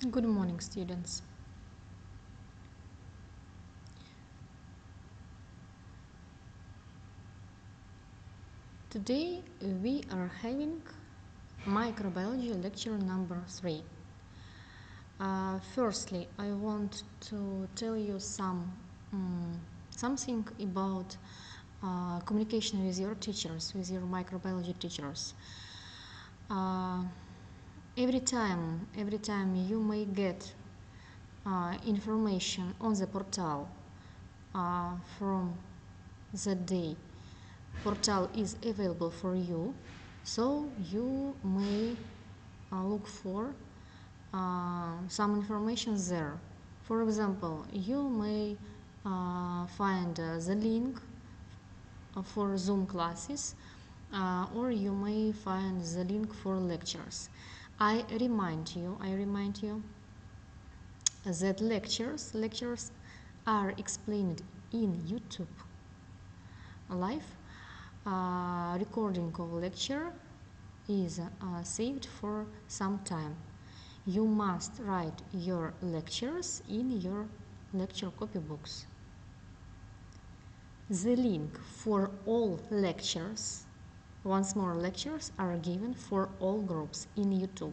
Good morning, students. Today we are having microbiology lecture number three. Uh, firstly, I want to tell you some um, something about uh, communication with your teachers, with your microbiology teachers. Uh, every time, every time you may get uh, information on the portal uh, from the day portal is available for you so you may uh, look for uh, some information there. For example you may uh, find uh, the link for zoom classes or you may find the link for lectures i remind you i remind you that lectures lectures are explained in youtube live uh, recording of lecture is uh, saved for some time. You must write your lectures in your lecture copybooks. The link for all lectures, once more lectures are given for all groups in YouTube.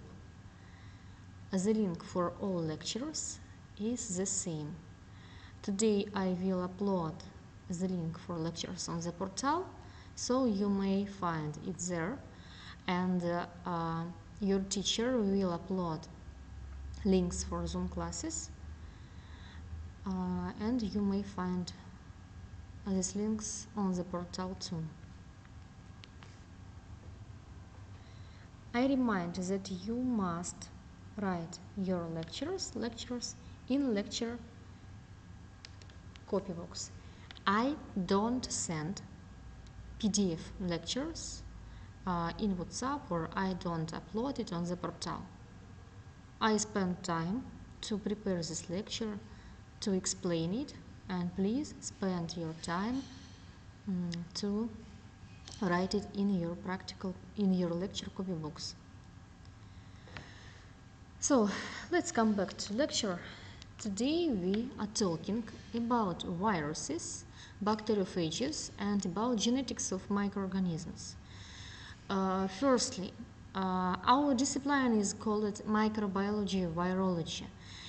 The link for all lectures is the same. Today I will upload the link for lectures on the portal so you may find it there and uh, uh, your teacher will upload links for zoom classes uh, and you may find these links on the portal too i remind that you must write your lectures lectures in lecture copybooks i don't send PDF lectures uh, in WhatsApp or I don't upload it on the portal. I spend time to prepare this lecture, to explain it, and please spend your time um, to write it in your practical, in your lecture copybooks. So let's come back to lecture. Today we are talking about viruses bacteriophages, and about genetics of microorganisms. Uh, firstly, uh, our discipline is called microbiology virology.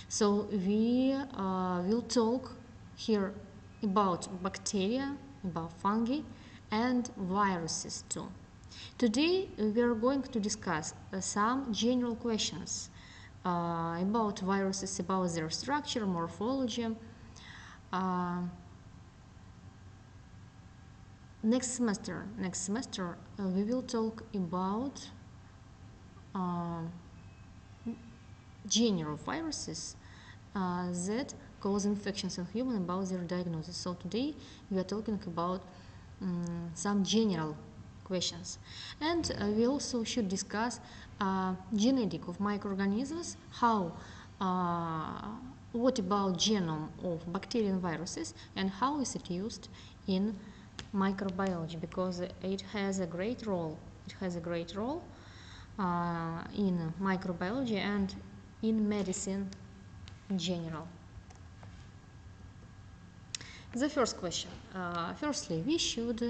So we uh, will talk here about bacteria, about fungi, and viruses too. Today we are going to discuss uh, some general questions uh, about viruses, about their structure, morphology, uh, next semester next semester uh, we will talk about uh, general viruses uh, that cause infections in human about their diagnosis so today we are talking about um, some general questions and uh, we also should discuss uh, genetic of microorganisms how uh, what about genome of bacteria and viruses and how is it used in microbiology because it has a great role. It has a great role uh, in microbiology and in medicine in general. The first question. Uh, firstly, we should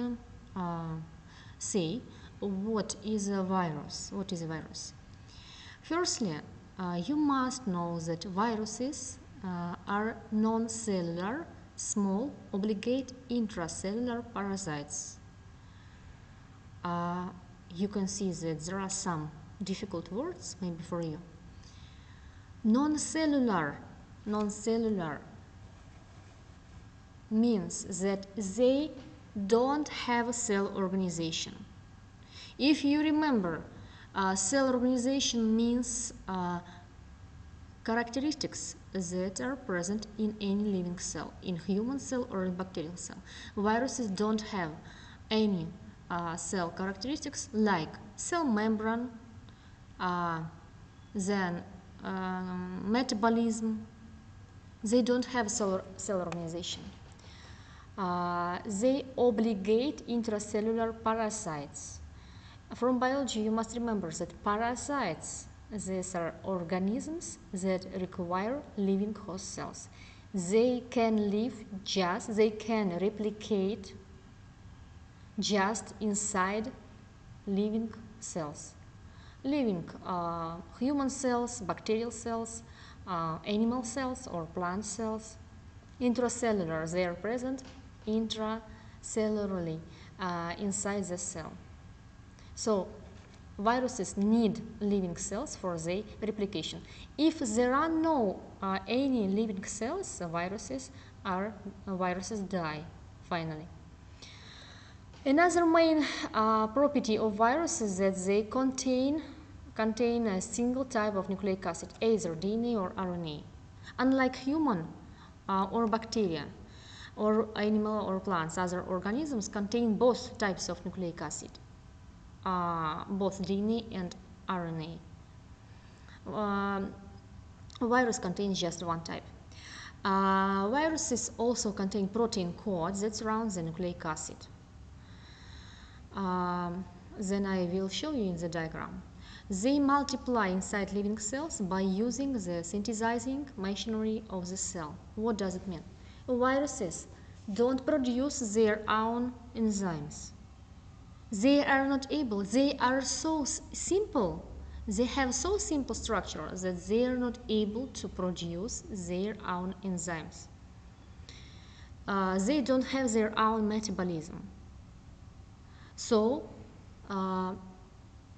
uh, say what is a virus. What is a virus? Firstly, uh, you must know that viruses uh, are non-cellular small obligate intracellular parasites. Uh, you can see that there are some difficult words maybe for you. Non-cellular, non-cellular means that they don't have a cell organization. If you remember, uh, cell organization means uh, characteristics that are present in any living cell, in human cell or in bacterial cell. Viruses don't have any uh, cell characteristics like cell membrane, uh, then um, metabolism. They don't have cell, cell organization. Uh, they obligate intracellular parasites. From biology, you must remember that parasites these are organisms that require living host cells. They can live just, they can replicate just inside living cells. Living uh, human cells, bacterial cells, uh, animal cells or plant cells. Intracellular, they are present intracellularly uh, inside the cell. So viruses need living cells for their replication. If there are no uh, any living cells, viruses are viruses die finally. Another main uh, property of viruses is that they contain contain a single type of nucleic acid, either DNA or RNA. Unlike human uh, or bacteria or animal or plants, other organisms contain both types of nucleic acid uh, both DNA and RNA. Um, virus contains just one type. Uh, viruses also contain protein codes that surround the nucleic acid. Um, then I will show you in the diagram. They multiply inside living cells by using the synthesizing machinery of the cell. What does it mean? Viruses don't produce their own enzymes. They are not able they are so simple. They have so simple structure that they are not able to produce their own enzymes. Uh, they don't have their own metabolism. So uh,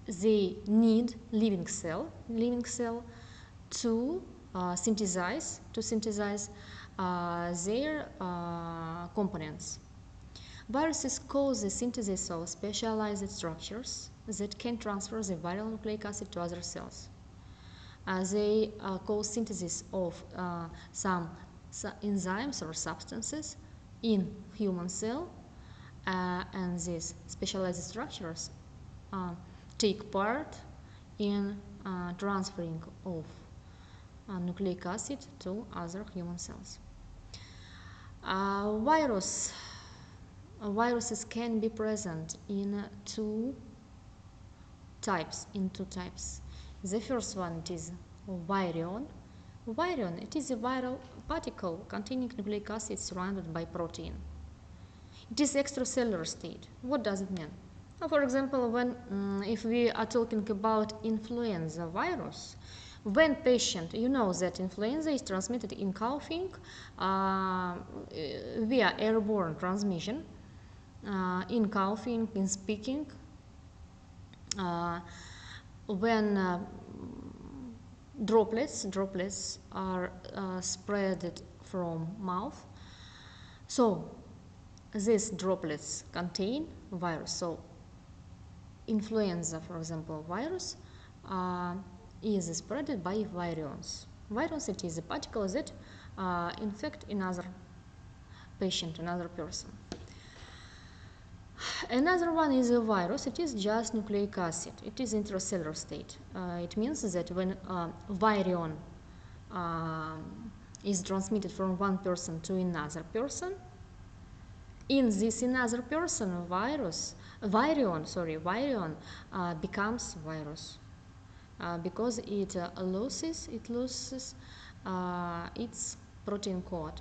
they need living cell living cell to uh, synthesize to synthesize their uh, components Viruses cause the synthesis of specialized structures that can transfer the viral nucleic acid to other cells. Uh, they uh, cause synthesis of uh, some enzymes or substances in human cell uh, and these specialized structures uh, take part in uh, transferring of nucleic acid to other human cells. Virus. Viruses can be present in two types in two types. The first one it is virion. Virion it is a viral particle containing nucleic acid surrounded by protein. It is extracellular state. What does it mean? For example when um, if we are talking about influenza virus when patient you know that influenza is transmitted in coughing uh, via airborne transmission uh, in coughing, in speaking, uh, when uh, droplets droplets are uh, spread from mouth. So these droplets contain virus. So influenza for example virus uh, is spread by virions virus it is a particle that uh, infect another patient another person Another one is a virus. It is just nucleic acid. It is intracellular state. Uh, it means that when uh, virion uh, is transmitted from one person to another person, in this another person, virus, virion, sorry, virion uh, becomes virus because it uh, loses, it loses its protein code.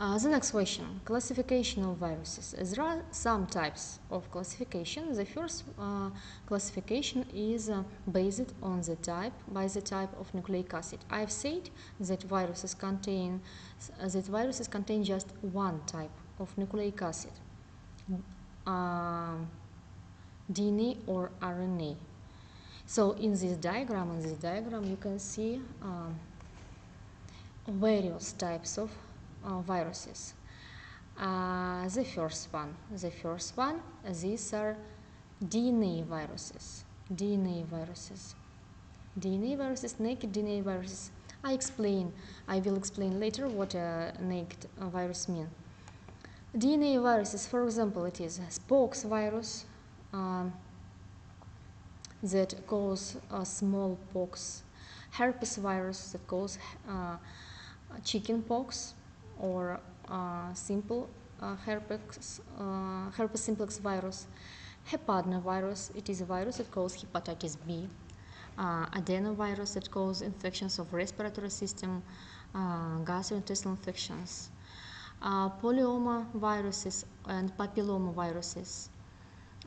Uh, the next question, classification of viruses. There are some types of classification. The first uh, classification is uh, based on the type, by the type of nucleic acid. I've said that viruses contain, that viruses contain just one type of nucleic acid, um, DNA or RNA. So in this diagram, in this diagram, you can see um, various types of uh, viruses. Uh, the first one, the first one, these are DNA viruses. DNA viruses. DNA viruses, naked DNA viruses. I explain, I will explain later what a naked virus mean. DNA viruses, for example, it is a pox virus um, that cause uh, smallpox, herpes virus that cause uh, chickenpox, or uh, simple uh, herpes, uh, herpes simplex virus, hepadnavirus, it is a virus that causes hepatitis B. Uh, adenovirus that causes infections of respiratory system, gastrointestinal infections. Uh, polyoma viruses and papilloma viruses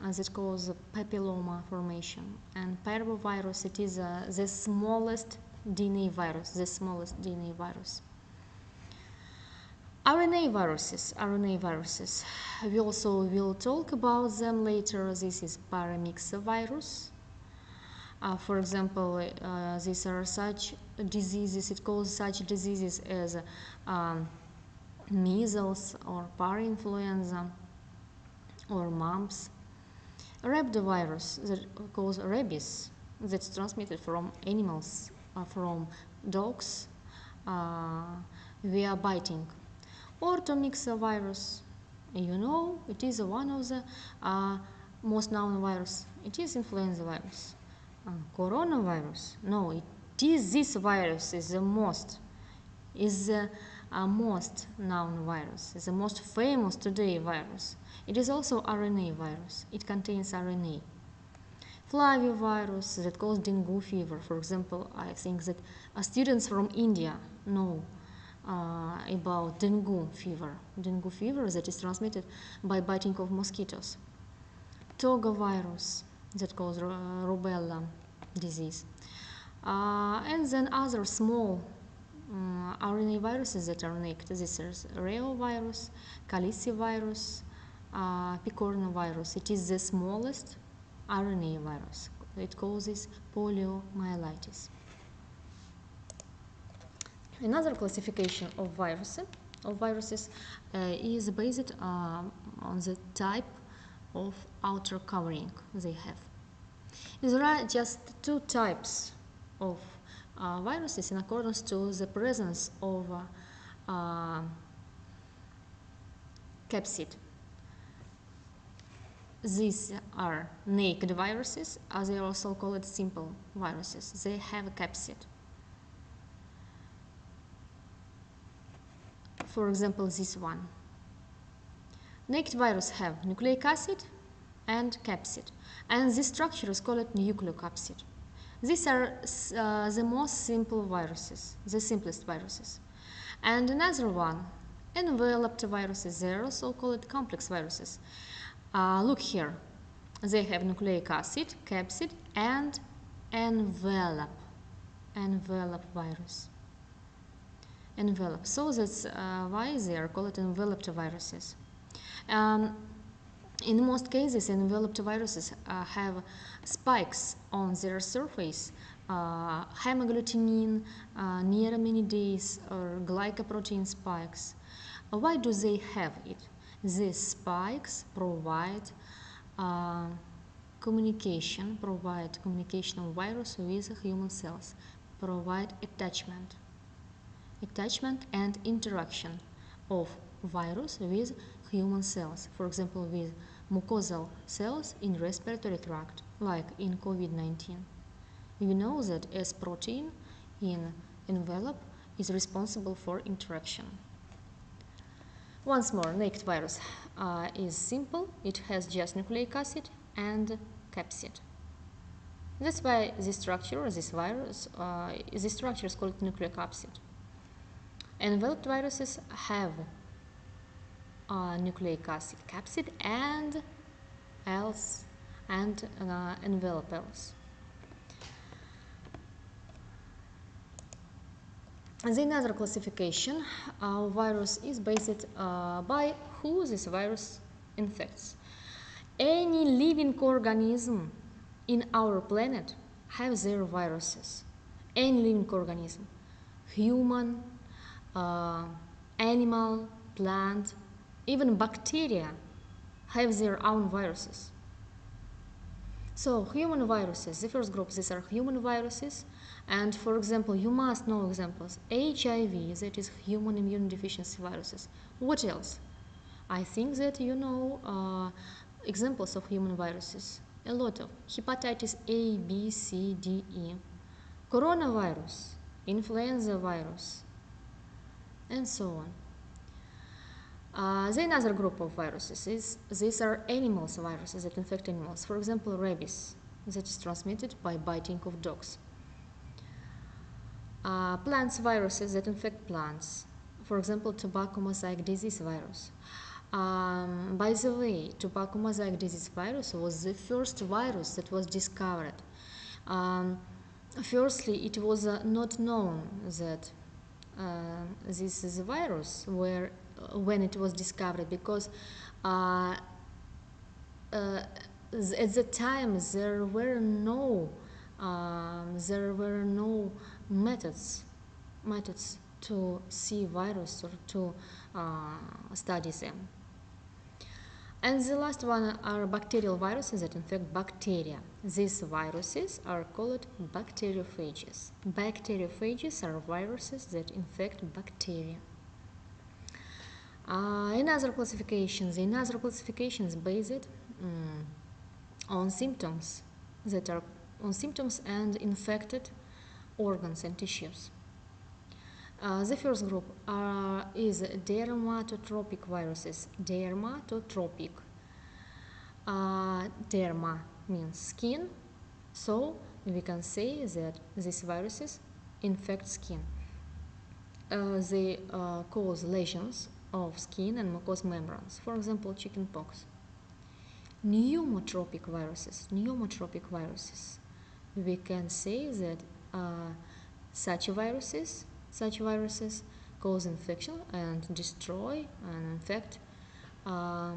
uh, that cause papilloma formation. And parvovirus, it is uh, the smallest DNA virus, the smallest DNA virus. RNA viruses, RNA viruses. We also will talk about them later. This is paramyxovirus. Uh, for example, uh, these are such diseases, it causes such diseases as um, measles or parainfluenza or mumps. Rhabdovirus that causes rabies that's transmitted from animals, uh, from dogs uh, via biting Or virus, you know, it is one of the uh, most known virus. It is influenza virus. Uh, coronavirus, no, it is this virus is the most, is the uh, most known virus, is the most famous today virus. It is also RNA virus. It contains RNA. Flavivirus that causes dengue fever. For example, I think that uh, students from India know uh, about dengue fever. Dengue fever that is transmitted by biting of mosquitoes. Toga virus that causes rubella disease. Uh, and then other small um, RNA viruses that are naked. This is reovirus, calicivirus, uh, picornavirus. It is the smallest RNA virus. It causes poliomyelitis. Another classification of viruses, of viruses uh, is based uh, on the type of outer covering they have. There are just two types of uh, viruses in accordance to the presence of uh, capsid. These are naked viruses, as they also called simple viruses. They have a capsid. for example this one. Naked virus have nucleic acid and capsid and this structure is called nucleocapsid. These are uh, the most simple viruses, the simplest viruses. And another one, enveloped viruses, they are also called complex viruses. Uh, look here, they have nucleic acid, capsid and envelope, envelope virus envelope. So that's uh, why they are called enveloped viruses. Um, in most cases, enveloped viruses uh, have spikes on their surface, uh, hemagglutinin, uh, neuraminidase, or glycoprotein spikes. Why do they have it? These spikes provide uh, communication, provide communication of virus with human cells, provide attachment attachment and interaction of virus with human cells, for example with mucosal cells in respiratory tract, like in COVID-19. We know that S protein in envelope is responsible for interaction. Once more, naked virus uh, is simple. It has just nucleic acid and capsid. That's why this structure, this virus, uh, this structure is called nucleic nucleocapsid. Enveloped viruses have a nucleic acid capsid and else and uh, envelope else. And the another classification of virus is based uh, by who this virus infects. Any living organism in our planet have their viruses. Any living organism, human, uh, animal, plant, even bacteria have their own viruses. So human viruses, the first group, these are human viruses. And for example, you must know examples. HIV, that is human immune deficiency viruses. What else? I think that you know uh, examples of human viruses. A lot of hepatitis A, B, C, D, E, coronavirus, influenza virus, and so on. Uh, the another group of viruses is these are animals viruses that infect animals. For example, rabies that is transmitted by biting of dogs. Uh, plants viruses that infect plants. For example, tobacco mosaic disease virus. Um, by the way, tobacco mosaic disease virus was the first virus that was discovered. Um, firstly, it was uh, not known that uh, this is a virus where when it was discovered because uh, uh, at the time there were no um, there were no methods methods to see virus or to uh, study them. And the last one are bacterial viruses that infect bacteria. These viruses are called bacteriophages. Bacteriophages are viruses that infect bacteria. Uh, in other classifications, in other classifications based um, on symptoms that are on symptoms and infected organs and tissues. Uh, the first group uh, is dermatotropic viruses. Dermatotropic. Uh, derma means skin, so we can say that these viruses infect skin. Uh, they uh, cause lesions of skin and mucous membranes, for example, chickenpox. Pneumotropic viruses, pneumotropic viruses. We can say that such viruses, such viruses cause infection and destroy and infect uh,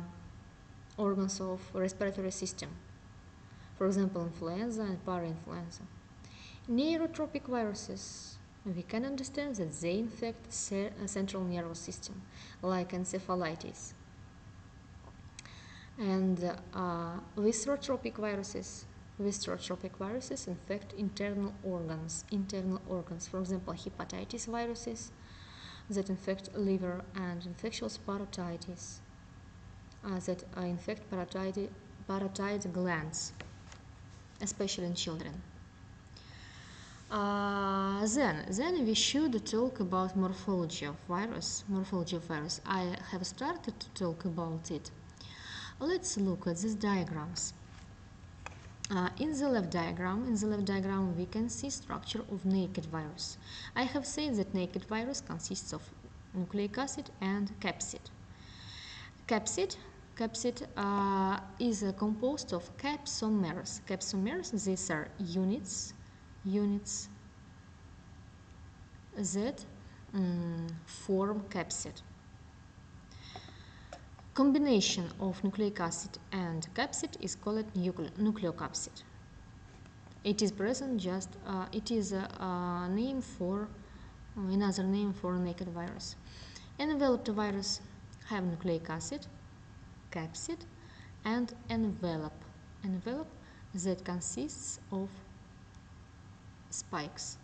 organs of respiratory system. For example, influenza and parainfluenza. Neurotropic viruses we can understand that they infect uh, central nervous system, like encephalitis. And uh, viruses, viscerotropic viruses infect internal organs, internal organs. For example, hepatitis viruses that infect liver and infectious parotitis uh, that uh, infect parotid, parotid glands, especially in children. Uh, then, then we should talk about morphology of virus. Morphology of virus. I have started to talk about it. Let's look at these diagrams. Uh, in the left diagram, in the left diagram, we can see structure of naked virus. I have said that naked virus consists of nucleic acid and capsid. Capsid, capsid uh, is composed of capsomeres. Capsomeres, these are units units that um, form capsid. Combination of nucleic acid and capsid is called nucleocapsid. It is present just, uh, it is a, a name for, another name for a naked virus. Enveloped virus have nucleic acid, capsid, and envelope. Envelope that consists of spikes.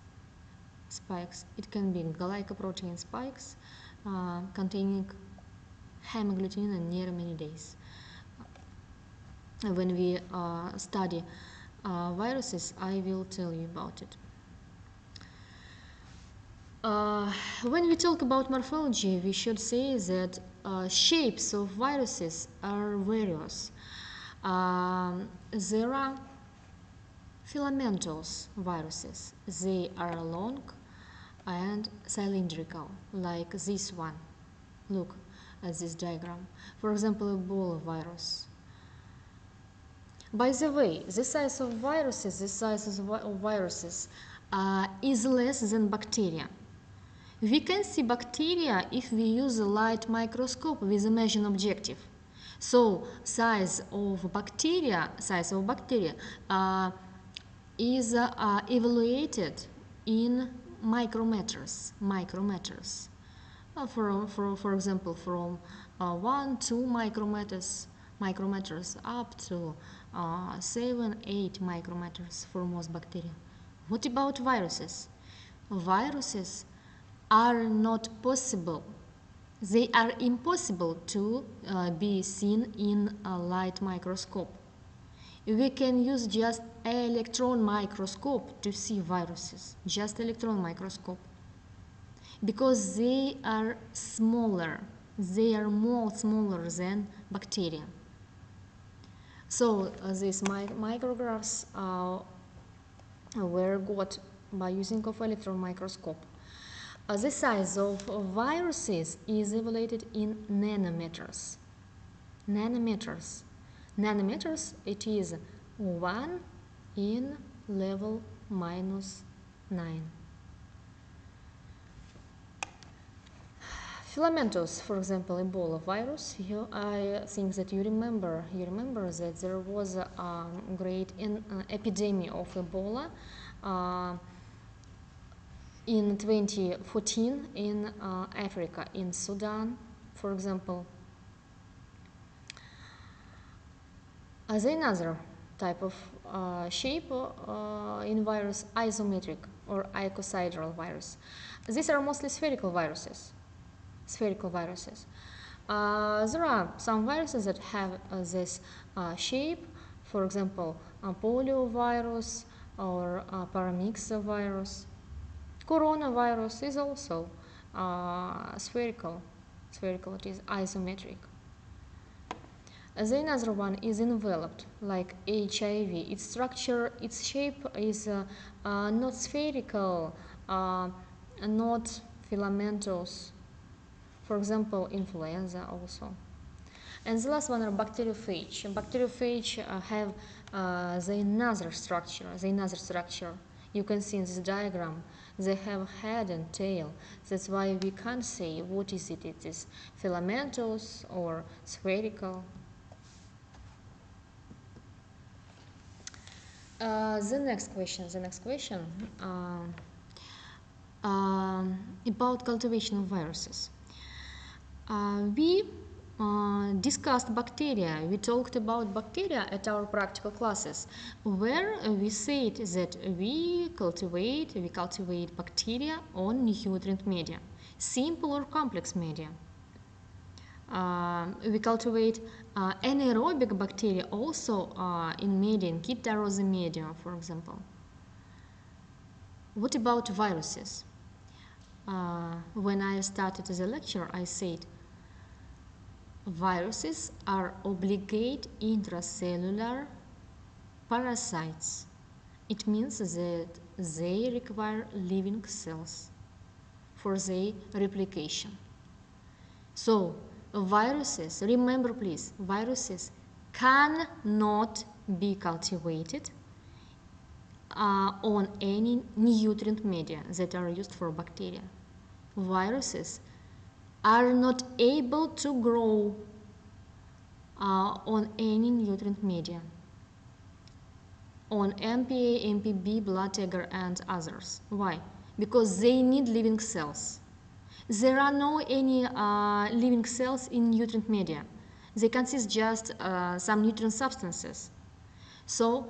Spikes. It can be glycoprotein spikes uh, containing hemagglutinin and neuraminidase. When we uh, study uh, viruses, I will tell you about it. Uh, when we talk about morphology, we should say that uh, shapes of viruses are various. Um, there are Filamentous viruses. They are long and cylindrical, like this one. Look at this diagram. For example, Ebola virus. By the way, the size of viruses, the size of viruses uh, is less than bacteria. We can see bacteria if we use a light microscope with a measuring objective. So size of bacteria, size of bacteria uh, is uh, evaluated in micrometers, micrometers. For, for, for example, from uh, 1, 2 micrometers, micrometers up to uh, 7, 8 micrometers for most bacteria. What about viruses? Viruses are not possible. They are impossible to uh, be seen in a light microscope we can use just electron microscope to see viruses, just electron microscope, because they are smaller, they are more smaller than bacteria. So uh, these mi micrographs uh, were got by using of electron microscope. Uh, the size of viruses is evaluated in nanometers. Nanometers. Nanometers, it is 1 in level minus 9. Filamentous, for example, Ebola virus, you, I think that you remember, you remember that there was a um, great in, uh, epidemic of Ebola uh, in 2014 in uh, Africa, in Sudan, for example. As another type of uh, shape uh, in virus, isometric or icosahedral virus. These are mostly spherical viruses spherical viruses. Uh, there are some viruses that have uh, this uh, shape, for example, poliovirus or paramyxovirus. Coronavirus is also spherical, spherical, it is isometric. The another one is enveloped, like HIV. Its structure, its shape is uh, uh, not spherical, uh, not filamentous, for example, influenza also. And the last one are bacteriophage. Bacteriophage uh, have uh, the another structure, the another structure. You can see in this diagram, they have head and tail. That's why we can't say what is it. It is filamentous or spherical. Uh, the next question, the next question uh, um, about cultivation of viruses. Uh, we uh, discussed bacteria. We talked about bacteria at our practical classes, where we said that we cultivate we cultivate bacteria on nutrient media, simple or complex media. Uh, we cultivate uh, anaerobic bacteria also uh, in media, in Kitt-Tarozzi media, for example. What about viruses? Uh, when I started the lecture, I said Viruses are obligate intracellular parasites. It means that they require living cells for their replication. So, viruses, remember please, viruses cannot be cultivated uh, on any nutrient media that are used for bacteria. Viruses are not able to grow uh, on any nutrient media on MPA, MPB, blood agar and others. Why? Because they need living cells. There are no any uh, living cells in nutrient media. They consist just uh, some nutrient substances. So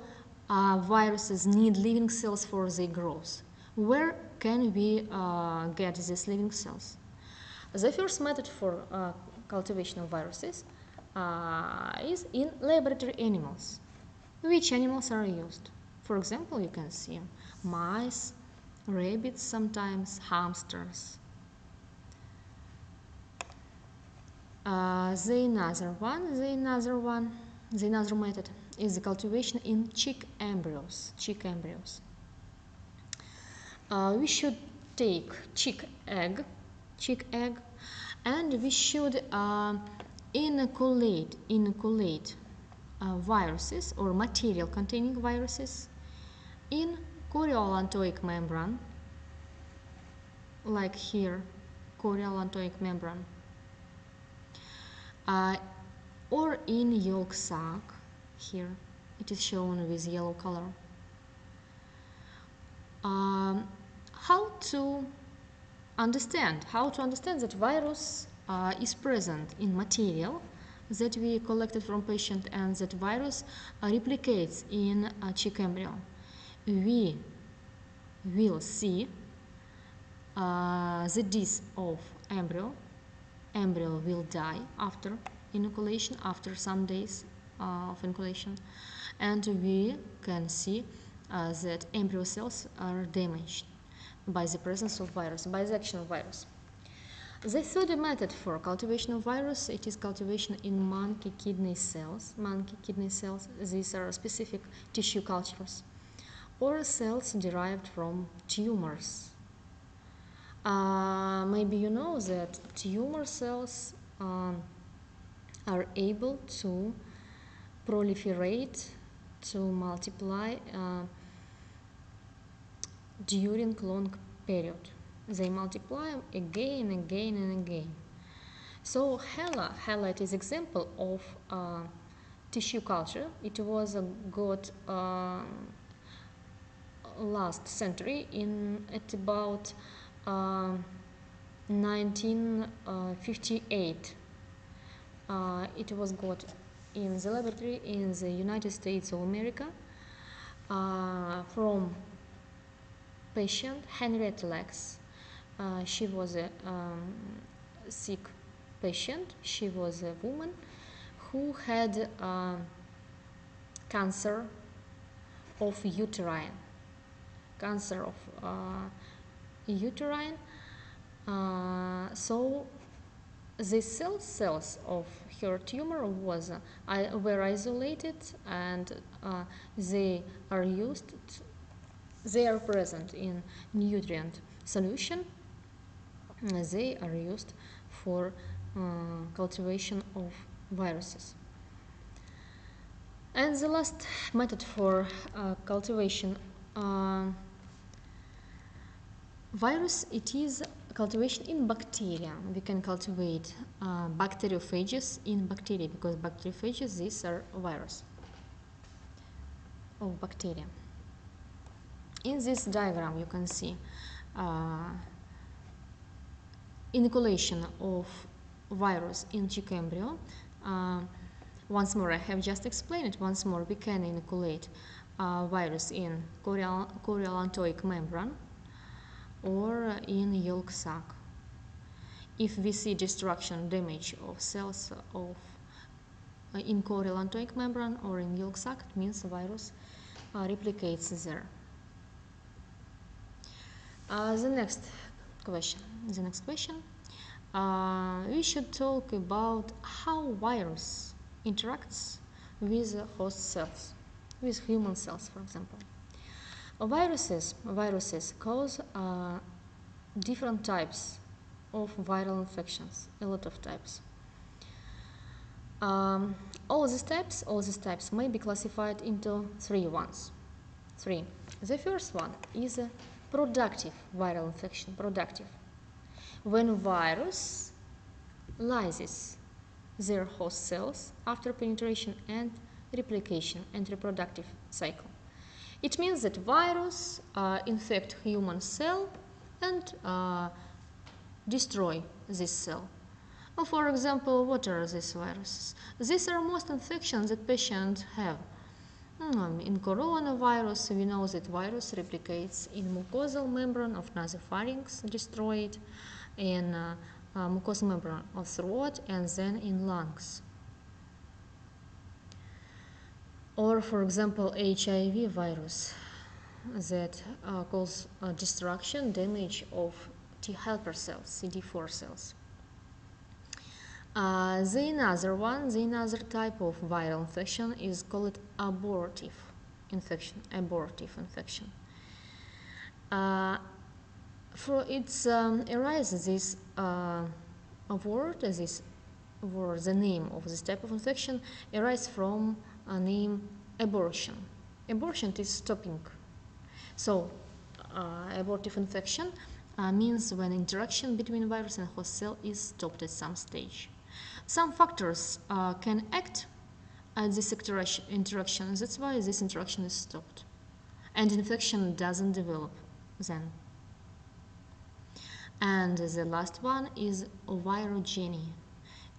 uh, viruses need living cells for their growth. Where can we uh, get these living cells? The first method for uh, cultivation of viruses uh, is in laboratory animals. Which animals are used? For example, you can see mice, rabbits sometimes, hamsters. Uh, the another one, the another one, the another method is the cultivation in chick embryos. Chick embryos. Uh, we should take chick egg chick egg and we should uh, inoculate, inoculate uh, viruses or material containing viruses in chorioallantoic membrane like here chorioallantoic membrane uh, or in yolk sac here it is shown with yellow color. Um, how to understand how to understand that virus uh, is present in material that we collected from patient and that virus uh, replicates in a chick embryo. We will see uh, the death of embryo. Embryo will die after inoculation, after some days uh, of inoculation, and we can see uh, that embryo cells are damaged by the presence of virus, by the action of virus. The third method for cultivation of virus, it is cultivation in monkey kidney cells. Monkey kidney cells, these are specific tissue cultures or cells derived from tumors. Uh, maybe you know that tumor cells um, are able to proliferate, to multiply uh, during long period they multiply again and again and again. So HeLa, HeLa it is example of uh, tissue culture. It was uh, got uh, last century in at about 1958. Uh, uh, it was got in the laboratory in the United States of America uh, from patient Henrietta Lacks uh, she was a um, sick patient. She was a woman who had uh, cancer of uterine. Cancer of uh, uterine. Uh, so the cell cells of her tumor was uh, were isolated and uh, they are used. They are present in nutrient solution they are used for uh, cultivation of viruses. And the last method for uh, cultivation uh, virus, it is cultivation in bacteria. We can cultivate uh, bacteriophages in bacteria because bacteriophages, these are virus of bacteria. In this diagram you can see uh, inoculation of virus in chick embryo. Uh, once more, I have just explained it. Once more, we can inoculate uh, virus in chorioallantoic membrane or in yolk sac. If we see destruction, damage of cells of uh, in chorioallantoic membrane or in yolk sac, it means virus uh, replicates there. Uh, the next question. The next question. Uh, we should talk about how virus interacts with host cells, with human cells, for example. Viruses, viruses cause uh, different types of viral infections, a lot of types. Um, all these types, all these types may be classified into three ones. Three. The first one is a productive viral infection, productive. When virus lyses their host cells after penetration and replication and reproductive cycle. It means that virus uh, infect human cell and uh, destroy this cell. Well, for example, what are these viruses? These are most infections that patients have. In coronavirus, we know that virus replicates in mucosal membrane of nasopharynx, destroyed, in uh, uh, mucosal membrane of throat and then in lungs. Or, for example, HIV virus that uh, causes uh, destruction, damage of T helper cells, CD4 cells. Uh, the another one, the another type of viral infection is called abortive infection, abortive infection. Uh, for its um, arises this uh, word, this word, the name of this type of infection arises from a name abortion. Abortion is stopping. So, uh, abortive infection uh, means when interaction between virus and host cell is stopped at some stage. Some factors uh, can act at this interaction. That's why this interaction is stopped. And infection doesn't develop then. And the last one is virogenia.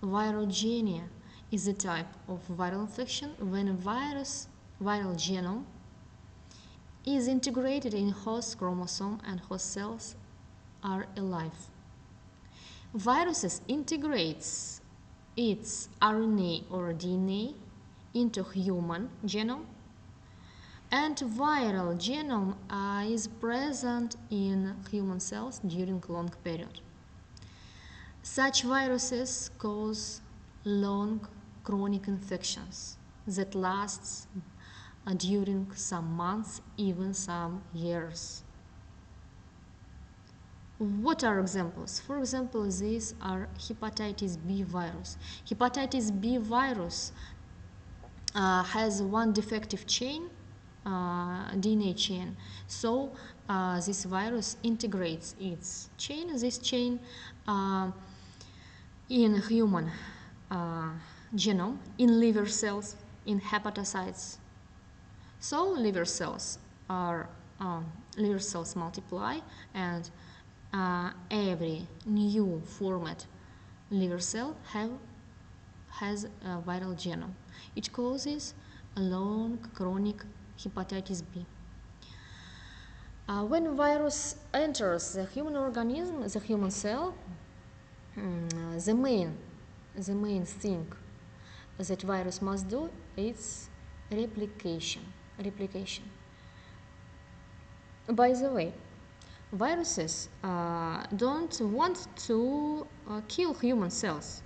Virogenia is a type of viral infection when a virus viral genome is integrated in host chromosome and host cells are alive. Viruses integrates its RNA or DNA into human genome and viral genome uh, is present in human cells during long period. Such viruses cause long chronic infections that lasts uh, during some months, even some years. What are examples? For example, these are hepatitis B virus. Hepatitis B virus uh, has one defective chain, uh, DNA chain. So uh, this virus integrates its chain, this chain, uh, in human uh, genome, in liver cells, in hepatocytes. So liver cells are um, liver cells multiply, and uh, every new format liver cell have has a viral genome. It causes a long chronic hepatitis B. Uh, when virus enters the human organism, the human cell, um, the main, the main thing that virus must do is replication. Replication. By the way, viruses uh, don't want to uh, kill human cells.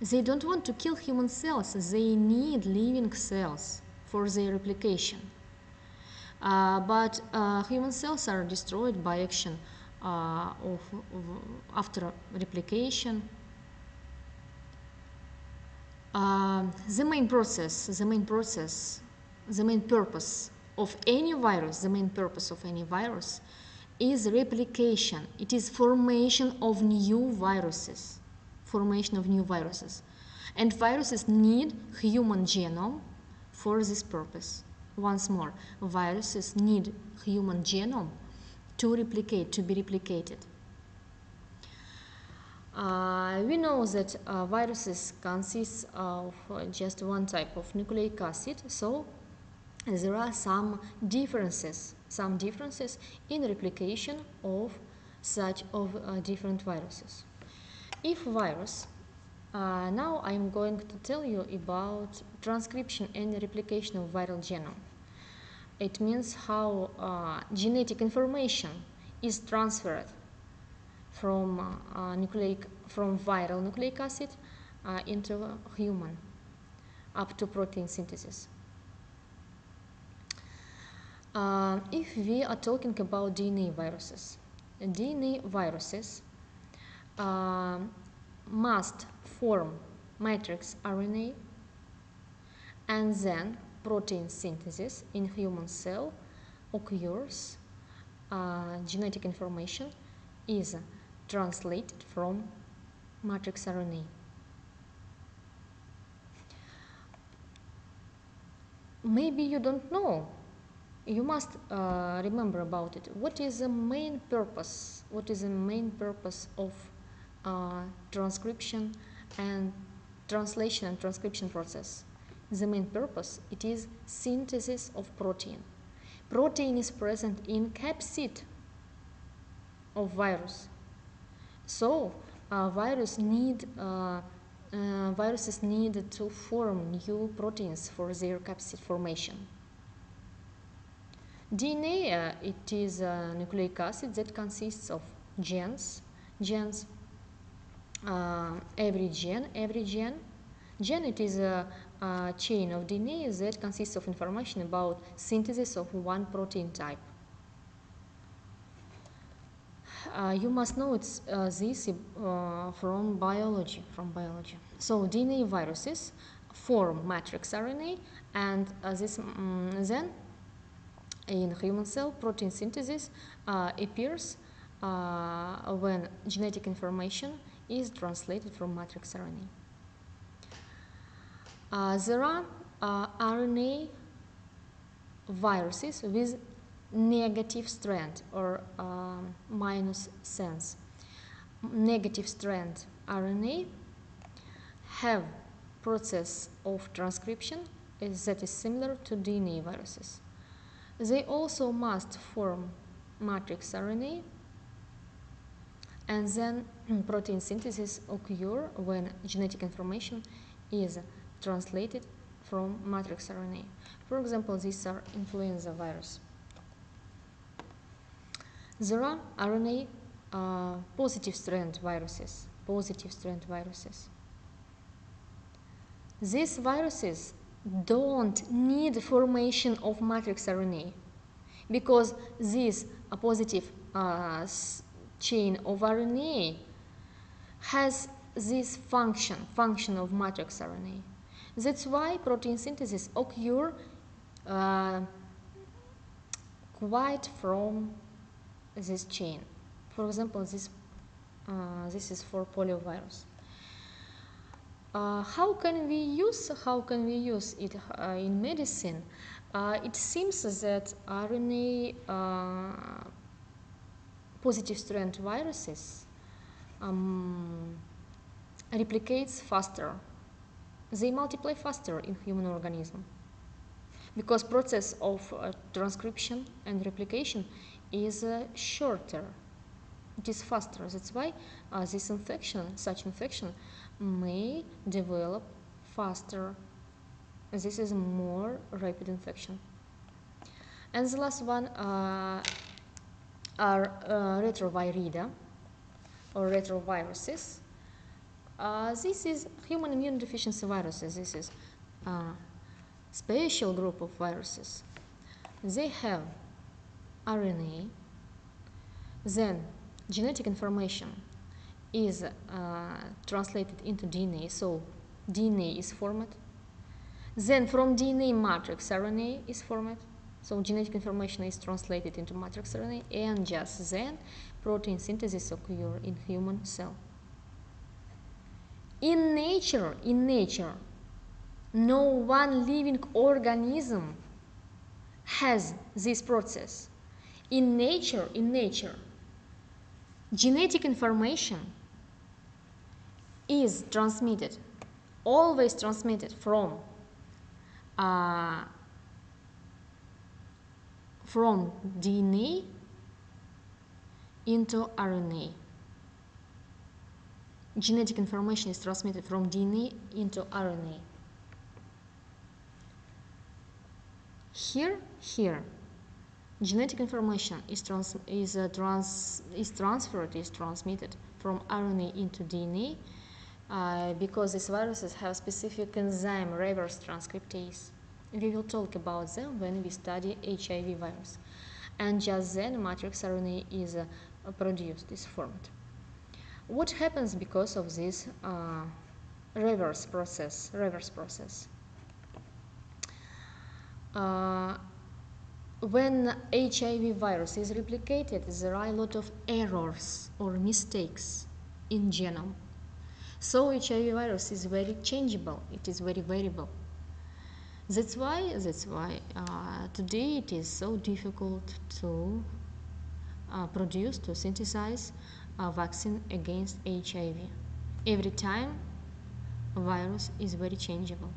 They don't want to kill human cells. They need living cells for their replication. Uh, but uh, human cells are destroyed by action uh, of, of, after replication. Uh, the main process, the main process, the main purpose of any virus, the main purpose of any virus is replication. It is formation of new viruses, formation of new viruses. And viruses need human genome for this purpose. Once more, viruses need human genome to replicate, to be replicated. Uh, we know that uh, viruses consist of uh, just one type of nucleic acid, so there are some differences, some differences in replication of such of uh, different viruses. If virus, uh, now I'm going to tell you about transcription and replication of viral genome. It means how uh, genetic information is transferred from uh, nucleic from viral nucleic acid uh, into human up to protein synthesis. Uh, if we are talking about DNA viruses, DNA viruses uh, must form matrix RNA and then protein synthesis in human cell occurs. Uh, genetic information is translated from matrix RNA. Maybe you don't know you must uh, remember about it. What is the main purpose? What is the main purpose of uh, transcription and translation and transcription process? The main purpose it is synthesis of protein. Protein is present in capsid of virus. So uh, virus need uh, uh, viruses need to form new proteins for their capsid formation. DNA, uh, it is a nucleic acid that consists of genes. Genes, uh, every gene, every gene. Gene, it is a, a, chain of DNA that consists of information about synthesis of one protein type. Uh, you must know it's, uh, this uh, from biology, from biology. So DNA viruses form matrix RNA and uh, this um, then in human cell, protein synthesis uh, appears uh, when genetic information is translated from matrix RNA. Uh, there are uh, RNA viruses with negative strand or um, minus sense. Negative strand RNA have process of transcription that is similar to DNA viruses. They also must form matrix RNA and then protein synthesis occur when genetic information is translated from matrix RNA. For example, these are influenza virus. There are RNA uh, positive strand viruses. Positive strand viruses. These viruses don't need formation of matrix RNA because this positive uh, chain of RNA has this function, function of matrix RNA. That's why protein synthesis occur uh, quite from this chain. For example, this, uh, this is for poliovirus. Uh, how can we use how can we use it uh, in medicine? Uh, it seems that RNA uh, positive strand viruses um, replicates faster. They multiply faster in human organism because process of uh, transcription and replication is uh, shorter. It is faster. That's why this infection, such infection, may develop faster. This is more rapid infection. And the last one uh, are uh, retroviridae or retroviruses. Uh, this is human immune deficiency viruses. This is a uh, special group of viruses. They have RNA, then genetic information is uh, translated into DNA, so DNA is formed. Then from DNA matrix RNA is formed, so genetic information is translated into matrix RNA, and just then protein synthesis occurs in human cell. In nature, in nature, no one living organism has this process. In nature, in nature, genetic information is transmitted, always transmitted from uh, from DNA into RNA. Genetic information is transmitted from DNA into RNA. Here, here, genetic information is, trans is, uh, trans is transferred, is transmitted from RNA into DNA uh, because these viruses have specific enzyme reverse transcriptase. We will talk about them when we study HIV virus. And just then matrix RNA is uh, produced, is formed. What happens because of this uh, reverse process? Reverse process. Uh, when HIV virus is replicated, there are a lot of errors or mistakes in genome. So HIV virus is very changeable. It is very variable. That's why that's why uh, today it is so difficult to uh, produce to synthesize a vaccine against HIV. Every time, virus is very changeable.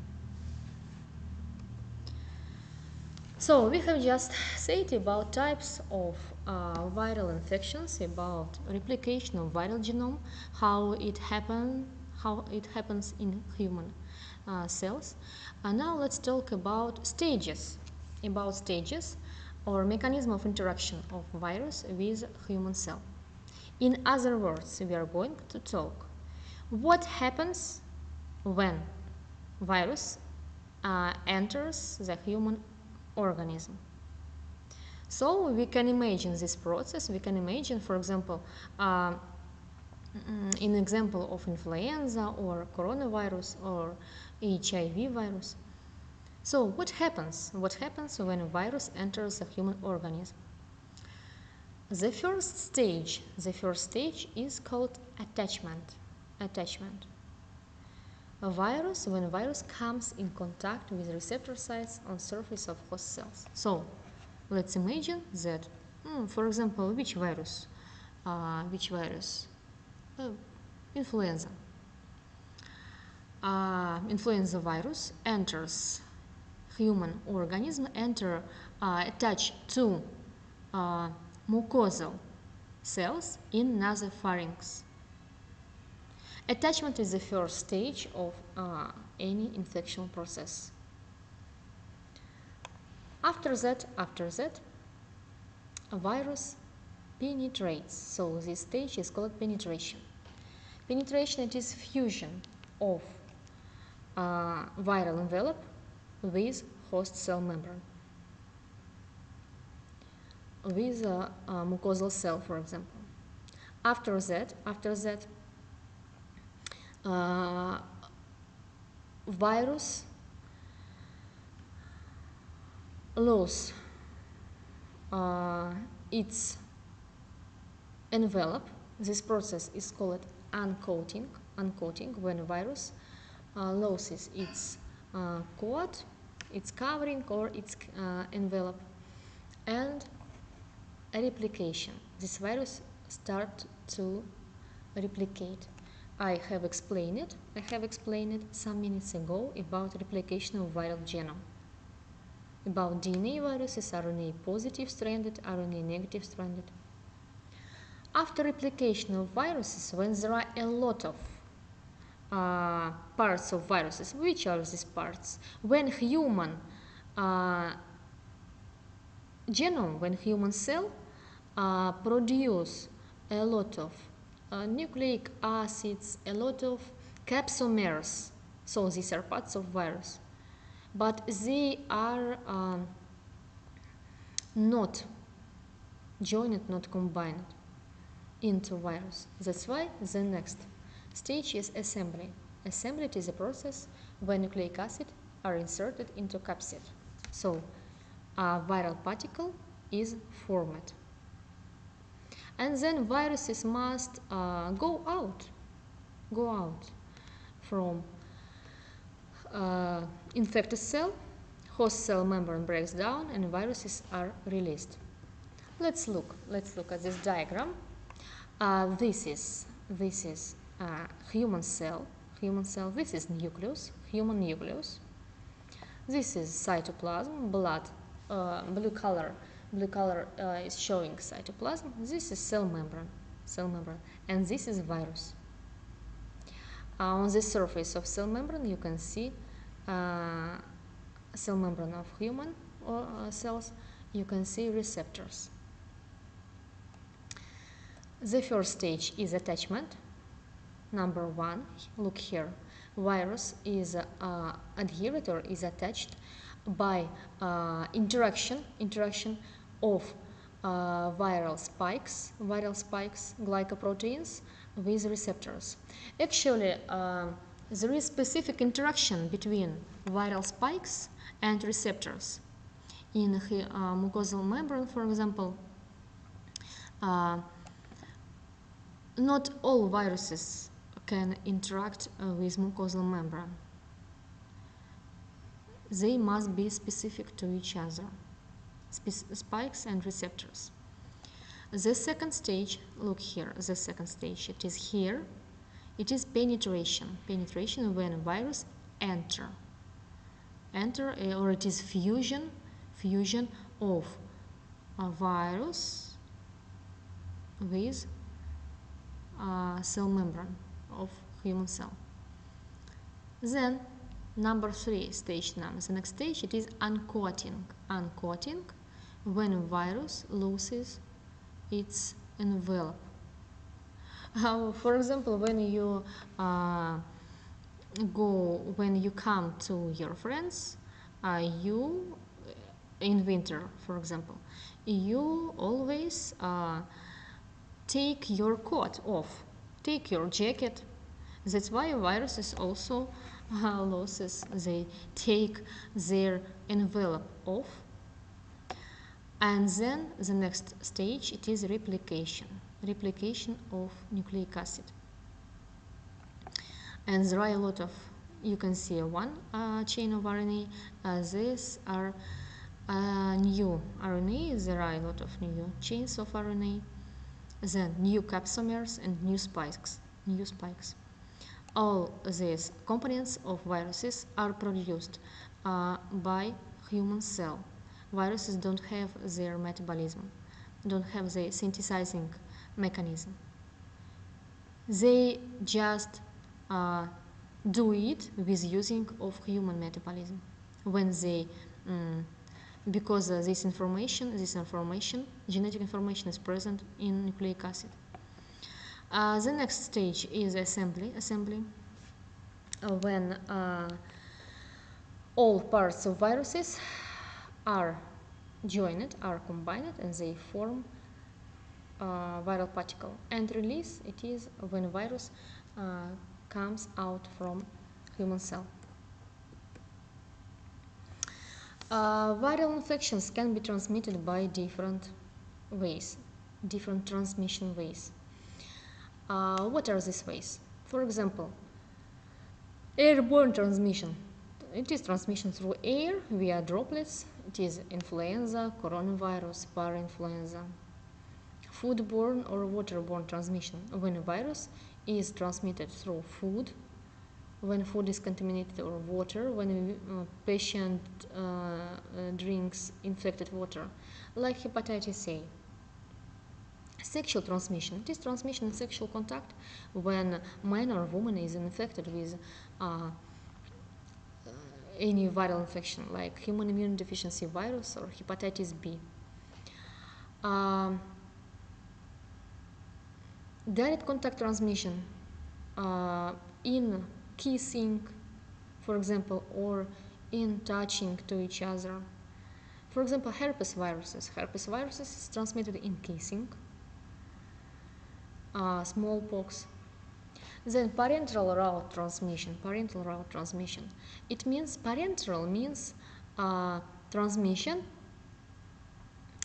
So we have just said about types of uh, viral infections, about replication of viral genome, how it happen, how it happens in human uh, cells. And now let's talk about stages, about stages or mechanism of interaction of virus with human cell. In other words, we are going to talk what happens when virus uh, enters the human organism. So we can imagine this process. We can imagine, for example, uh, in example of influenza or coronavirus or HIV virus. So what happens? What happens when a virus enters a human organism? The first stage, the first stage is called attachment. Attachment. A virus, when a virus comes in contact with receptor sites on surface of host cells. So, let's imagine that, hmm, for example, which virus? Uh, which virus? Influenza. Influenza virus enters human organism, enter attached to mucosal cells in nasopharynx. Attachment is the first stage of uh, any infection process. After that, after that, a virus penetrates. So this stage is called penetration. Penetration it is fusion of uh, viral envelope with host cell membrane. With a, a, mucosal cell for example. After that after that uh, virus lose uh, its envelope. This process is called uncoating uncoating when a virus uh, loses its uh, coat its covering or its uh, envelope. And replication. This virus start to replicate. I have explained it. I have explained it some minutes ago about replication of viral genome. About DNA viruses RNA positive stranded RNA negative stranded after replication of viruses when there are a lot of uh, parts of viruses. Which are these parts? When human uh, genome, when human cell uh, produce a lot of uh, nucleic acids, a lot of capsomeres, so these are parts of virus, but they are um, not joined, not combined into virus. That's why the next Stage is assembly. Assembly is a process when nucleic acid are inserted into capsid. So a viral particle is formed. And then viruses must uh, go out, go out from uh, infected cell, host cell membrane breaks down and viruses are released. Let's look, let's look at this diagram. Uh, this is, this is uh, human cell. Human cell. This is nucleus. Human nucleus. This is cytoplasm. Blood. Uh, blue color. Blue color uh, is showing cytoplasm. This is cell membrane. Cell membrane. And this is virus. Uh, on the surface of cell membrane, you can see uh, cell membrane of human cells. You can see receptors. The first stage is attachment number one look here. Virus is uh, adhered or is attached by uh, interaction interaction of uh, viral spikes viral spikes glycoproteins with receptors. Actually uh, there is specific interaction between viral spikes and receptors. In uh, mucosal membrane for example uh, not all viruses can interact uh, with mucosal membrane. They must be specific to each other, spikes and receptors. The second stage, look here, the second stage, it is here, it is penetration. Penetration when a virus enter, enter uh, or it is fusion, fusion of a virus with a cell membrane of human cell. Then number three stage number. The next stage it is uncoating. Uncoating when virus loses its envelope. Uh, for example, when you uh, go, when you come to your friends, uh, you in winter, for example, you always uh, take your coat off, take your jacket that's why viruses also uh, loses. They take their envelope off. And then the next stage, it is replication. Replication of nucleic acid. And there are a lot of, you can see one uh, chain of RNA. Uh, these are uh, new RNA. There are a lot of new chains of RNA. Then new capsomeres and new spikes. New spikes. All these components of viruses are produced uh, by human cell. Viruses don't have their metabolism, don't have the synthesizing mechanism. They just uh, do it with using of human metabolism. When they um, because uh, this information, this information, genetic information is present in nucleic acid. Uh, the next stage is assembly. Assembly uh, when uh, all parts of viruses are joined, are combined, and they form uh, viral particle. And release it is when virus uh, comes out from human cell. Uh, viral infections can be transmitted by different ways, different transmission ways. Uh, what are these ways? For example, airborne transmission. It is transmission through air via droplets. It is influenza, coronavirus, parainfluenza. Foodborne or waterborne transmission. When a virus is transmitted through food, when food is contaminated or water, when a uh, patient uh, uh, drinks infected water, like hepatitis A. Sexual transmission. It is transmission in sexual contact when man or woman is infected with uh, any viral infection like human immune deficiency virus or hepatitis B. Um, direct contact transmission uh, in kissing, for example, or in touching to each other. For example, herpes viruses. Herpes viruses is transmitted in kissing, uh, smallpox. Then parental route transmission. Parental route transmission. It means parental means uh, transmission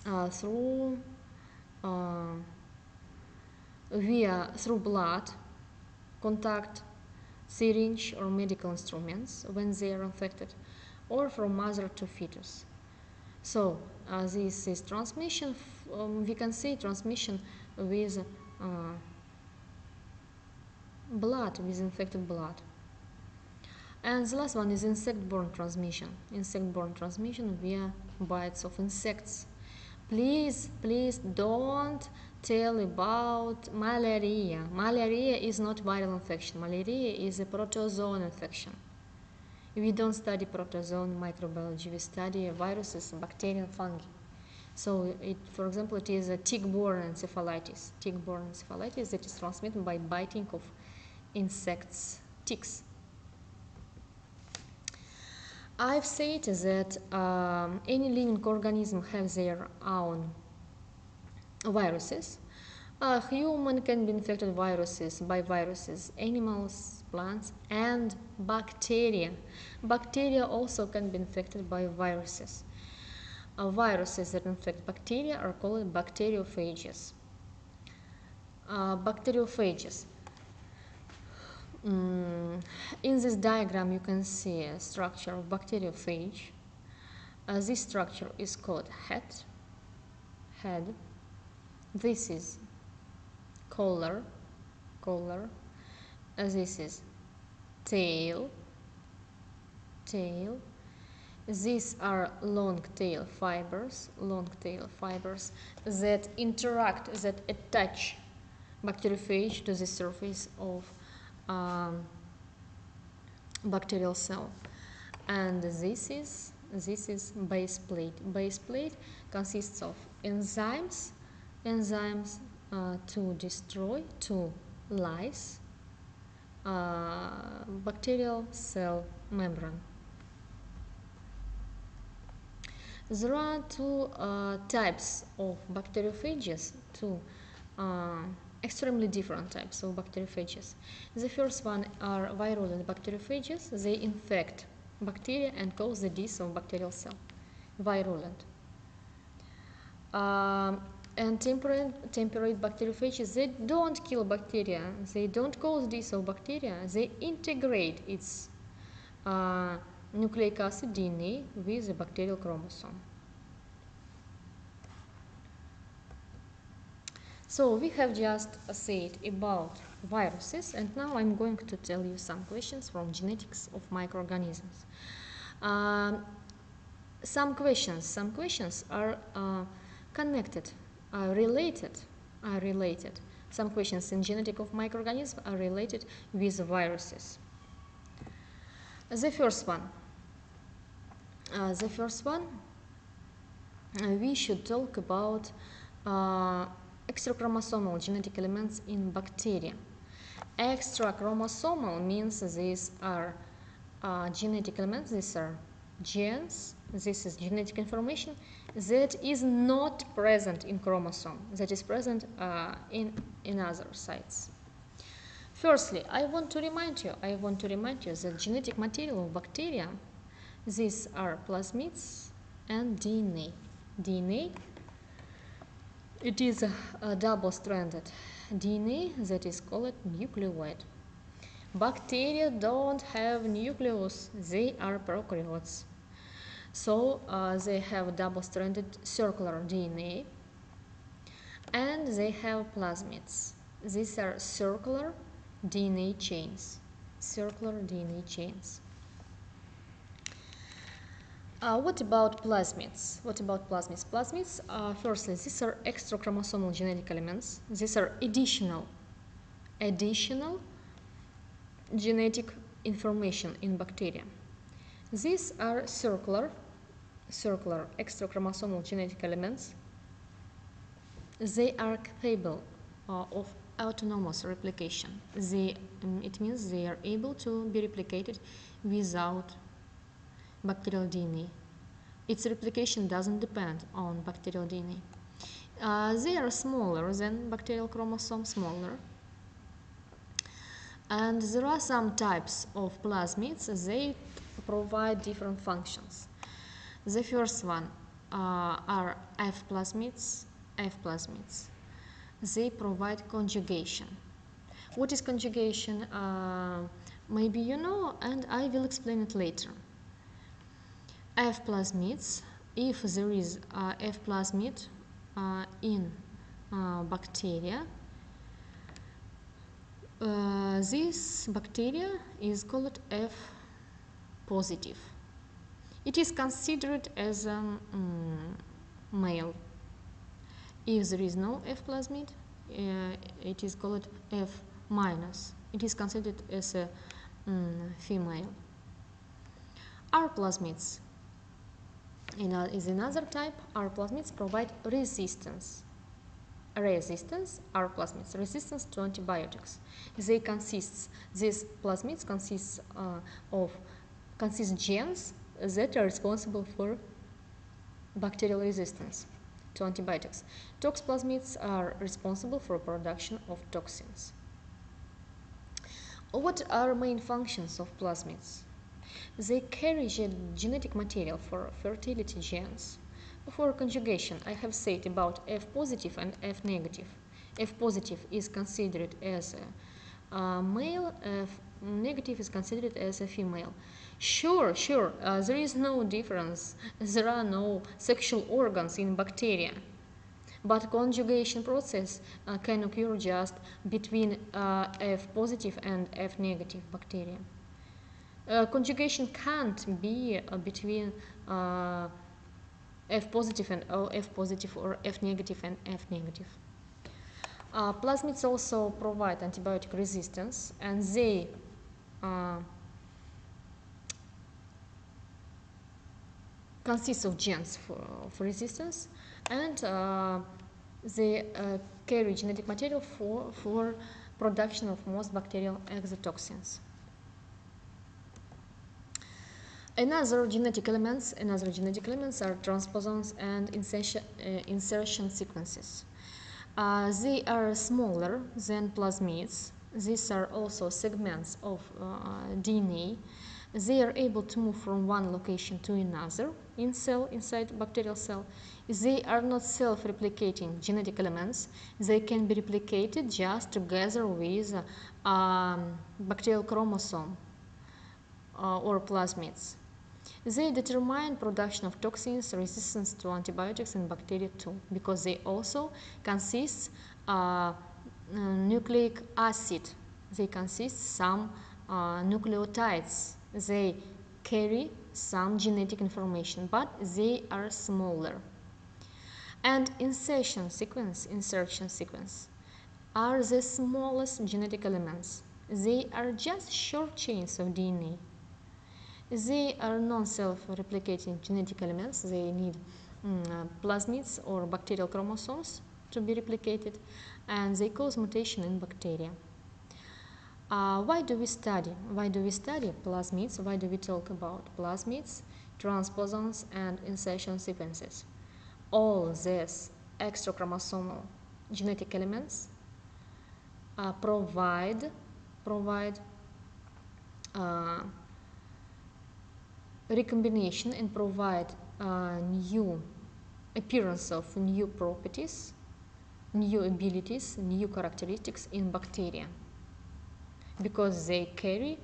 uh, through uh, via through blood contact syringe or medical instruments when they are infected, or from mother to fetus. So uh, this is transmission, um, we can say transmission with uh, blood, with infected blood. And the last one is insect-borne transmission. Insect-borne transmission via bites of insects. Please, please don't tell about malaria. Malaria is not viral infection. Malaria is a protozoan infection. We don't study protozoan microbiology. We study viruses, bacteria, and fungi. So, it, for example, it is a tick-borne encephalitis. Tick-borne encephalitis that is transmitted by biting of insects, ticks. I've said that um, any living organism has their own viruses. A human can be infected viruses by viruses, animals, plants, and bacteria. Bacteria also can be infected by viruses. Uh, viruses that infect bacteria are called bacteriophages. Uh, bacteriophages. Mm, in this diagram, you can see a structure of bacteriophage. Uh, this structure is called head. Head this is collar collar this is tail tail. These are long tail fibers long tail fibers that interact that attach bacteriophage to the surface of um, bacterial cell. And this is this is base plate. Base plate consists of enzymes enzymes uh, to destroy, to lyse uh, bacterial cell membrane. There are two uh, types of bacteriophages, two uh, extremely different types of bacteriophages. The first one are virulent bacteriophages. They infect bacteria and cause the death of bacterial cell. Virulent. Um, and temperate, temperate bacteriophages, they don't kill bacteria, they don't cause death of bacteria, they integrate its uh, nucleic acid DNA with the bacterial chromosome. So we have just said about viruses and now I'm going to tell you some questions from genetics of microorganisms. Um, some questions, some questions are uh, connected are related, are related. Some questions in genetic of microorganisms are related with viruses. The first one, uh, the first one, uh, we should talk about uh, extrachromosomal genetic elements in bacteria. Extrachromosomal means these are uh, genetic elements, these are genes, this is genetic information that is not present in chromosome, that is present uh, in, in other sites. Firstly, I want to remind you, I want to remind you that genetic material of bacteria, these are plasmids and DNA. DNA, it is a, a double-stranded DNA that is called nucleoid. Bacteria don't have nucleus, they are prokaryotes. So uh, they have double-stranded circular DNA and they have plasmids. These are circular DNA chains. Circular DNA chains. Uh, what about plasmids? What about plasmids? Plasmids, uh, firstly, these are extra chromosomal genetic elements. These are additional, additional genetic information in bacteria. These are circular, circular extra chromosomal genetic elements. They are capable uh, of autonomous replication. They, um, it means they are able to be replicated without bacterial DNA. Its replication doesn't depend on bacterial DNA. Uh, they are smaller than bacterial chromosomes, smaller. And there are some types of plasmids, they provide different functions. The first one uh, are F plasmids, F plasmids. They provide conjugation. What is conjugation? Uh, maybe you know, and I will explain it later. F plasmids, if there is uh, F plasmid uh, in uh, bacteria, uh, this bacteria is called F positive. It is considered as a um, male. If there is no F plasmid, uh, it is called F minus. It is considered as a um, female. R plasmids is another type. R plasmids provide resistance. Resistance, R plasmids, resistance to antibiotics. They consist, these plasmids consist uh, of consist genes that are responsible for bacterial resistance to antibiotics. Tox plasmids are responsible for production of toxins. What are main functions of plasmids? They carry genetic material for fertility genes. For conjugation, I have said about F positive and F negative. F positive is considered as a, a male, F negative is considered as a female. Sure, sure, uh, there is no difference. There are no sexual organs in bacteria. But conjugation process uh, can occur just between uh, F positive and F negative bacteria. Uh, conjugation can't be uh, between uh, F positive and O F positive or F negative and F negative. Plasmids also provide antibiotic resistance and they consists of genes for, for resistance and uh, they uh, carry genetic material for, for production of most bacterial exotoxins. Another genetic elements, another genetic elements are transposons and insertion, uh, insertion sequences. Uh, they are smaller than plasmids. These are also segments of uh, DNA they are able to move from one location to another in cell inside bacterial cell. They are not self-replicating genetic elements. They can be replicated just together with um, bacterial chromosome uh, or plasmids. They determine production of toxins resistance to antibiotics in bacteria too because they also consist uh, nucleic acid. They consist some uh, nucleotides they carry some genetic information, but they are smaller. And insertion sequence, insertion sequence are the smallest genetic elements. They are just short chains of DNA. They are non-self-replicating genetic elements. They need mm, plasmids or bacterial chromosomes to be replicated and they cause mutation in bacteria. Uh, why do we study? Why do we study plasmids? Why do we talk about plasmids, transposons, and insertion sequences? All these extrachromosomal genetic elements uh, provide provide uh, recombination and provide uh, new appearance of new properties, new abilities, new characteristics in bacteria because they carry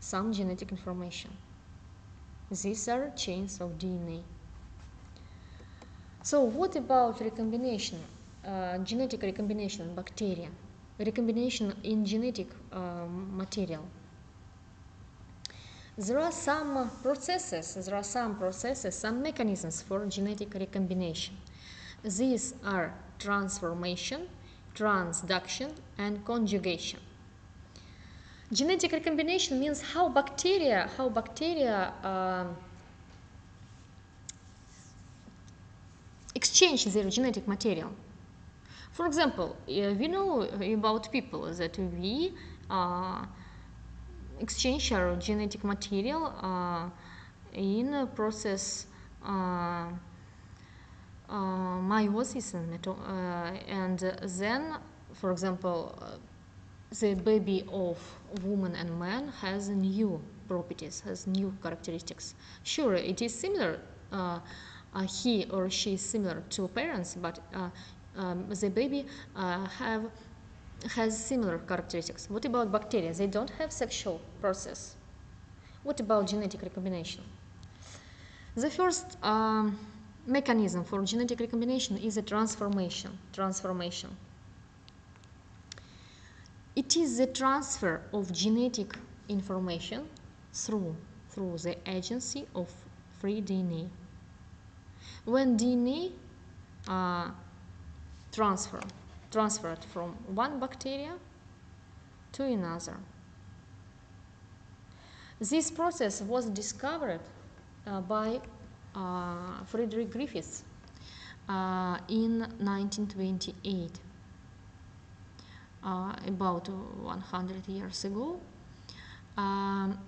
some genetic information. These are chains of DNA. So what about recombination, uh, genetic recombination in bacteria? Recombination in genetic um, material. There are some processes, there are some processes, some mechanisms for genetic recombination. These are transformation, transduction, and conjugation. Genetic recombination means how bacteria, how bacteria uh, exchange their genetic material. For example, uh, we know about people that we uh, exchange our genetic material uh, in a process uh, uh, meiosis and then, for example, the baby of woman and man has new properties, has new characteristics. Sure, it is similar, uh, uh, he or she is similar to parents, but uh, um, the baby uh, have has similar characteristics. What about bacteria? They don't have sexual process. What about genetic recombination? The first um, mechanism for genetic recombination is a transformation. Transformation. It is the transfer of genetic information through, through the agency of free DNA. When DNA uh, transfer, transferred from one bacteria to another. This process was discovered uh, by uh, Frederick Griffiths uh, in 1928 uh, about 100 years ago, um,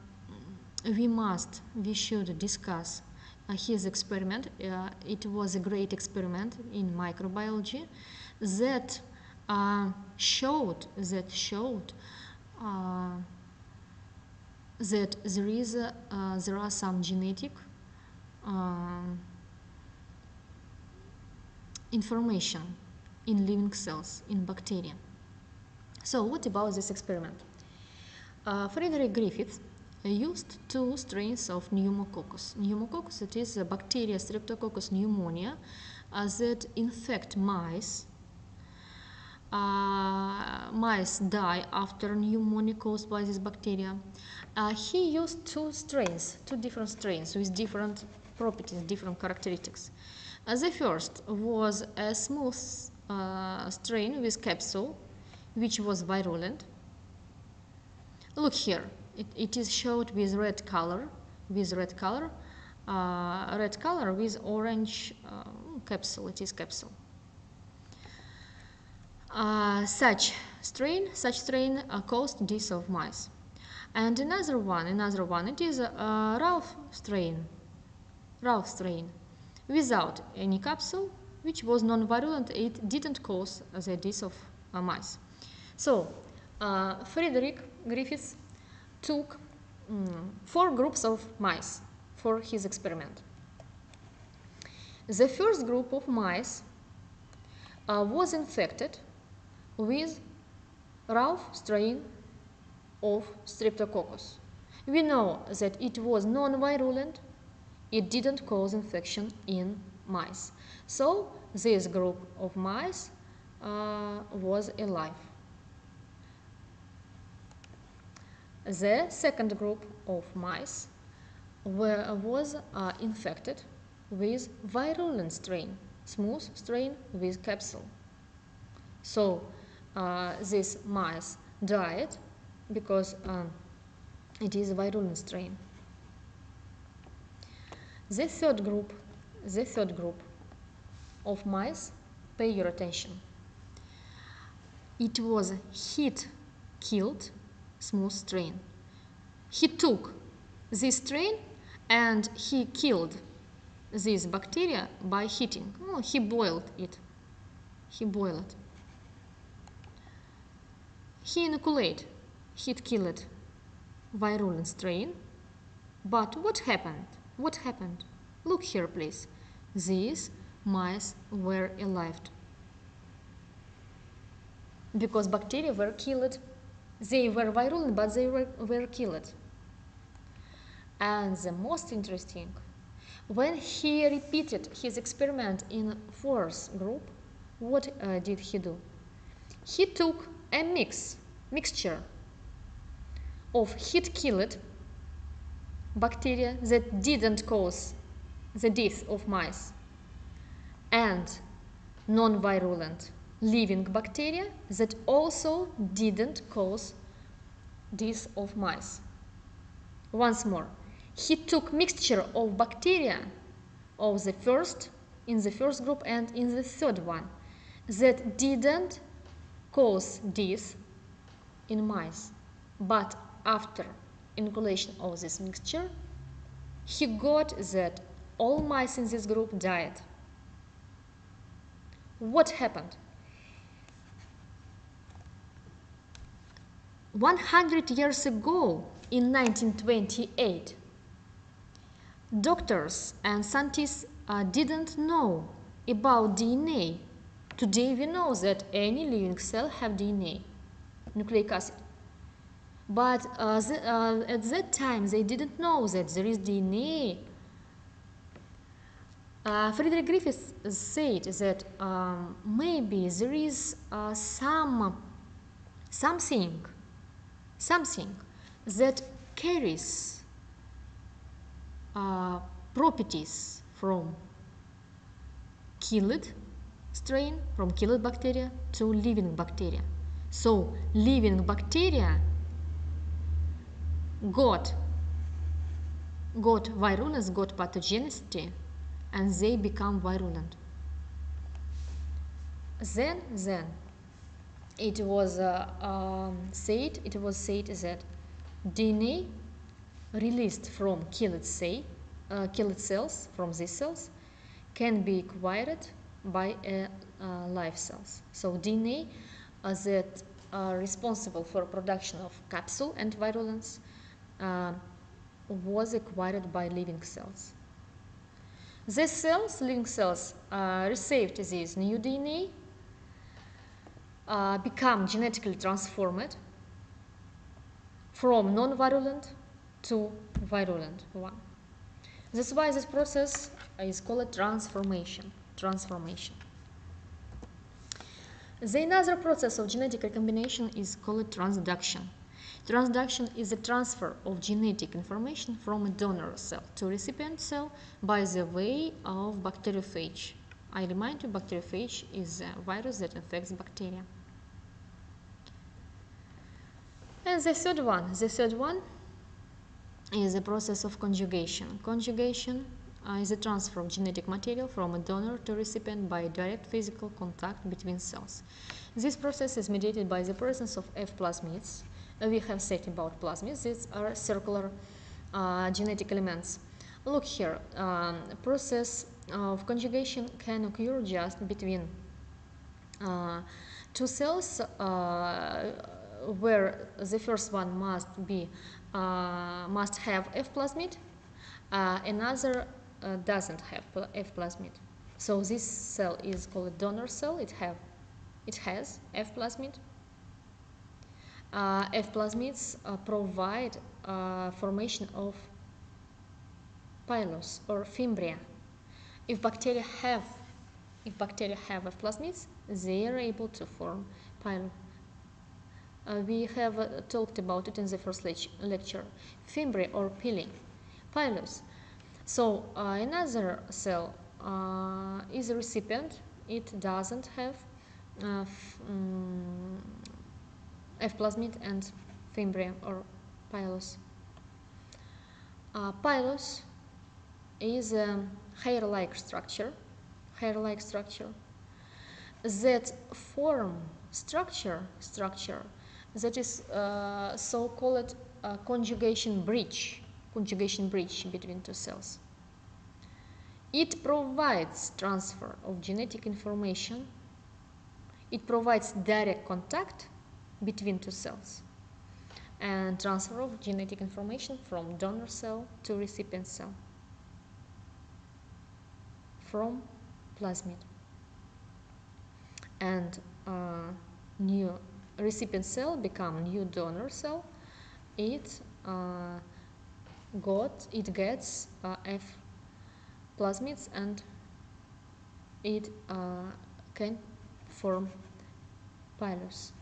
we must, we should discuss uh, his experiment. Uh, it was a great experiment in microbiology that uh, showed that showed uh, that there is a, uh, there are some genetic um, information in living cells in bacteria. So what about this experiment? Uh, Frederick Griffith used two strains of pneumococcus. Pneumococcus, it is a bacteria Streptococcus pneumonia uh, that infect mice. Uh, mice die after pneumonia caused by this bacteria. Uh, he used two strains, two different strains with different properties, different characteristics. Uh, the first was a smooth uh, strain with capsule which was virulent. Look here, it, it is showed with red color, with red color, uh, red color with orange uh, capsule, it is capsule. Uh, such strain, such strain uh, caused death of mice. And another one, another one, it is a, rough strain, rough strain, without any capsule, which was non-virulent, it didn't cause the death of uh, mice. So, uh, Frederick Griffiths took um, four groups of mice for his experiment. The first group of mice uh, was infected with rough strain of Streptococcus. We know that it was non-virulent, it didn't cause infection in mice. So this group of mice uh, was alive. The second group of mice were, was uh, infected with virulent strain, smooth strain with capsule. So uh, these mice died because um, it is virulent strain. The third group, the third group of mice, pay your attention. It was heat killed smooth strain. He took this strain and he killed this bacteria by heating. Oh, he boiled it. He boiled. He inoculated, heat killed virulent strain. But what happened? What happened? Look here, please. These mice were alive because bacteria were killed. They were virulent, but they were, were killed. And the most interesting, when he repeated his experiment in fourth group, what uh, did he do? He took a mix, mixture of heat-killed bacteria that didn't cause the death of mice and non-virulent living bacteria that also didn't cause death of mice. Once more, he took mixture of bacteria of the first in the first group and in the third one that didn't cause death in mice. But after inoculation of this mixture he got that all mice in this group died. What happened 100 years ago in 1928 doctors and scientists uh, didn't know about DNA. Today we know that any living cell have DNA, nucleic acid. But uh, the, uh, at that time they didn't know that there is DNA. Uh, Friedrich Griffiths said that um, maybe there is uh, some something something that carries uh, properties from killed strain, from killed bacteria to living bacteria. So living bacteria got got virulence, got pathogenicity, and they become virulent. Then, then it was uh, um, said it was said that DNA released from killed, say, uh, killed cells from these cells can be acquired by uh, uh live cells. So DNA uh, that are responsible for production of capsule and virulence uh, was acquired by living cells. These cells, living cells, received this new DNA uh, become genetically transformed from non-virulent to virulent one. That's why this process is called transformation. Transformation. The another process of genetic recombination is called transduction. Transduction is the transfer of genetic information from a donor cell to recipient cell by the way of bacteriophage. I remind you, bacteriophage is a virus that infects bacteria. And the third one, the third one is the process of conjugation. Conjugation uh, is a transfer of genetic material from a donor to recipient by direct physical contact between cells. This process is mediated by the presence of F plasmids. Uh, we have said about plasmids, these are circular uh, genetic elements. Look here, um, process of conjugation can occur just between uh, two cells uh, where the first one must be uh, must have F plasmid, uh, another uh, doesn't have F plasmid. So this cell is called a donor cell. It have it has F plasmid. Uh, F plasmids uh, provide uh, formation of pilus or fimbria. If bacteria have if bacteria have F plasmids, they are able to form pilus. Uh, we have uh, talked about it in the first le lecture. Fimbria or peeling. Pilus. So uh, another cell is a recipient. It doesn't have um, F plasmid and fimbria or pilus. Uh, pilus is a hair-like structure, hair-like structure that form structure structure that is uh, so-called uh, conjugation bridge conjugation bridge between two cells. It provides transfer of genetic information. It provides direct contact between two cells and transfer of genetic information from donor cell to recipient cell from plasmid. And uh, new recipient cell become new donor cell it uh, got it gets uh, F plasmids and it uh, can form pilus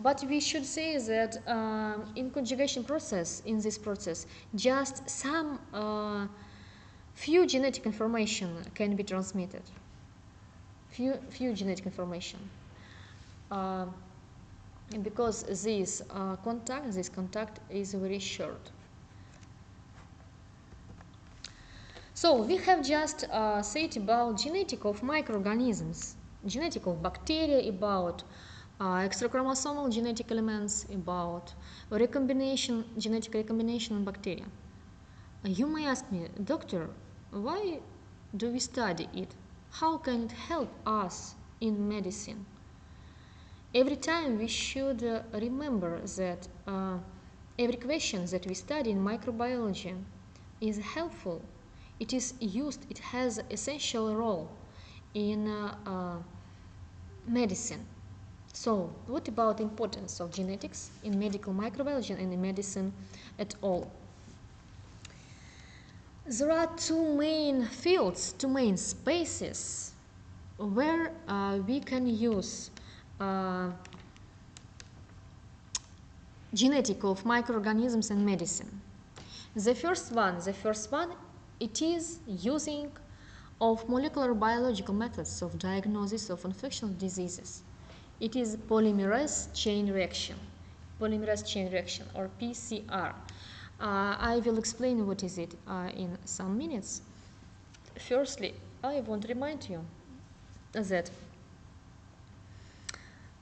but we should say that um, in conjugation process in this process just some uh, few genetic information can be transmitted. Few few genetic information. uh, because this uh, contact this contact is very short. So we have just uh, said about genetic of microorganisms genetic of bacteria about uh, extrachromosomal genetic elements about recombination genetic recombination in bacteria. You may ask me doctor why do we study it? How can it help us in medicine? Every time we should uh, remember that uh, every question that we study in microbiology is helpful. It is used, it has essential role in uh, uh medicine. So, what about importance of genetics in medical microbiology and in medicine at all? there are two main fields, two main spaces where uh, we can use genetic of microorganisms and medicine. The first one, the first one, it is using of molecular biological methods of diagnosis of infectious diseases. It is polymerase chain reaction, polymerase chain reaction or PCR. Uh, I will explain what is it uh, in some minutes. Firstly, I want to remind you that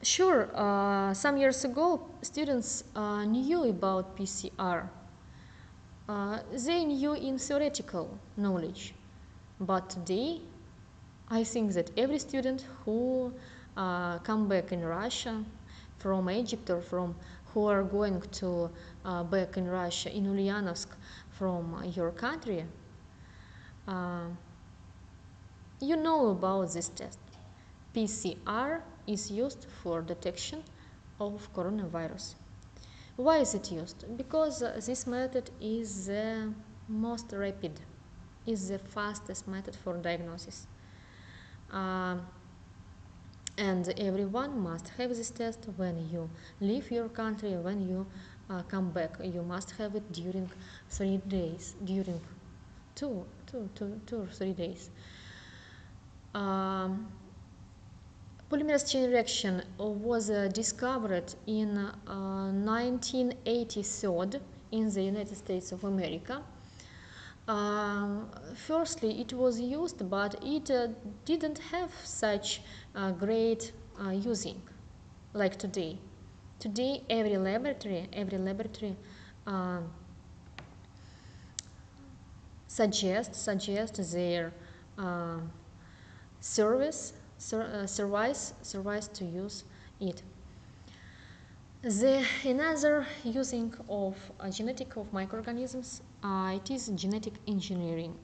sure, uh, some years ago, students uh, knew about PCR. Uh, they knew in theoretical knowledge, but today, I think that every student who uh, come back in Russia from Egypt or from who are going to uh, back in Russia, in Ulyanovsk, from your country, uh, you know about this test. PCR is used for detection of coronavirus. Why is it used? Because uh, this method is the most rapid, is the fastest method for diagnosis. Uh, and everyone must have this test when you leave your country when you uh, come back you must have it during three days during two two two two or three days um, polymerase chain reaction was uh, discovered in uh, 1983 in the United States of America um, firstly, it was used, but it uh, didn't have such uh, great uh, using like today. Today, every laboratory, every laboratory uh, suggests suggest their uh, service ser uh, service service to use it. The another using of genetic of microorganisms uh, it is genetic engineering.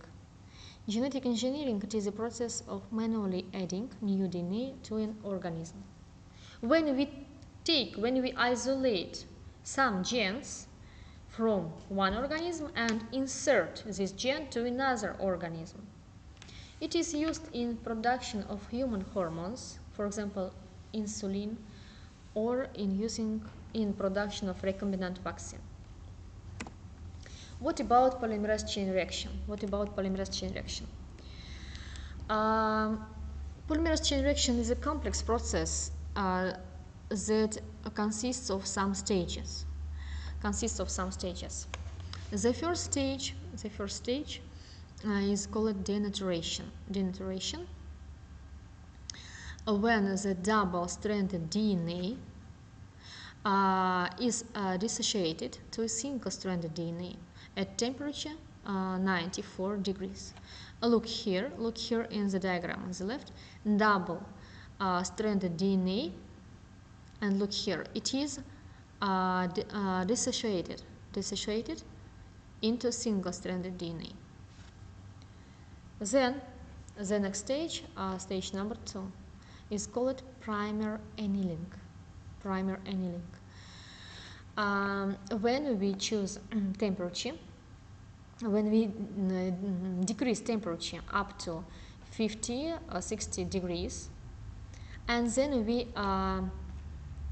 Genetic engineering it is a process of manually adding new DNA to an organism. When we take, when we isolate some genes from one organism and insert this gene to another organism, it is used in production of human hormones, for example, insulin, or in using in production of recombinant vaccine. What about polymerase chain reaction? What about polymerase chain reaction? Um, polymerase chain reaction is a complex process uh, that consists of some stages. Consists of some stages. The first stage, the first stage, is called denaturation. Denaturation uh, when the double-stranded DNA uh, is uh, dissociated to a single-stranded DNA at temperature uh, 94 degrees. Uh, look here, look here in the diagram on the left, double uh, stranded DNA, and look here, it is uh, uh, dissociated, dissociated into single-stranded DNA. Then, the next stage, uh, stage number two, is called primer annealing. Primer annealing. Um, when we choose temperature, when we uh, decrease temperature up to 50 or 60 degrees, and then we uh,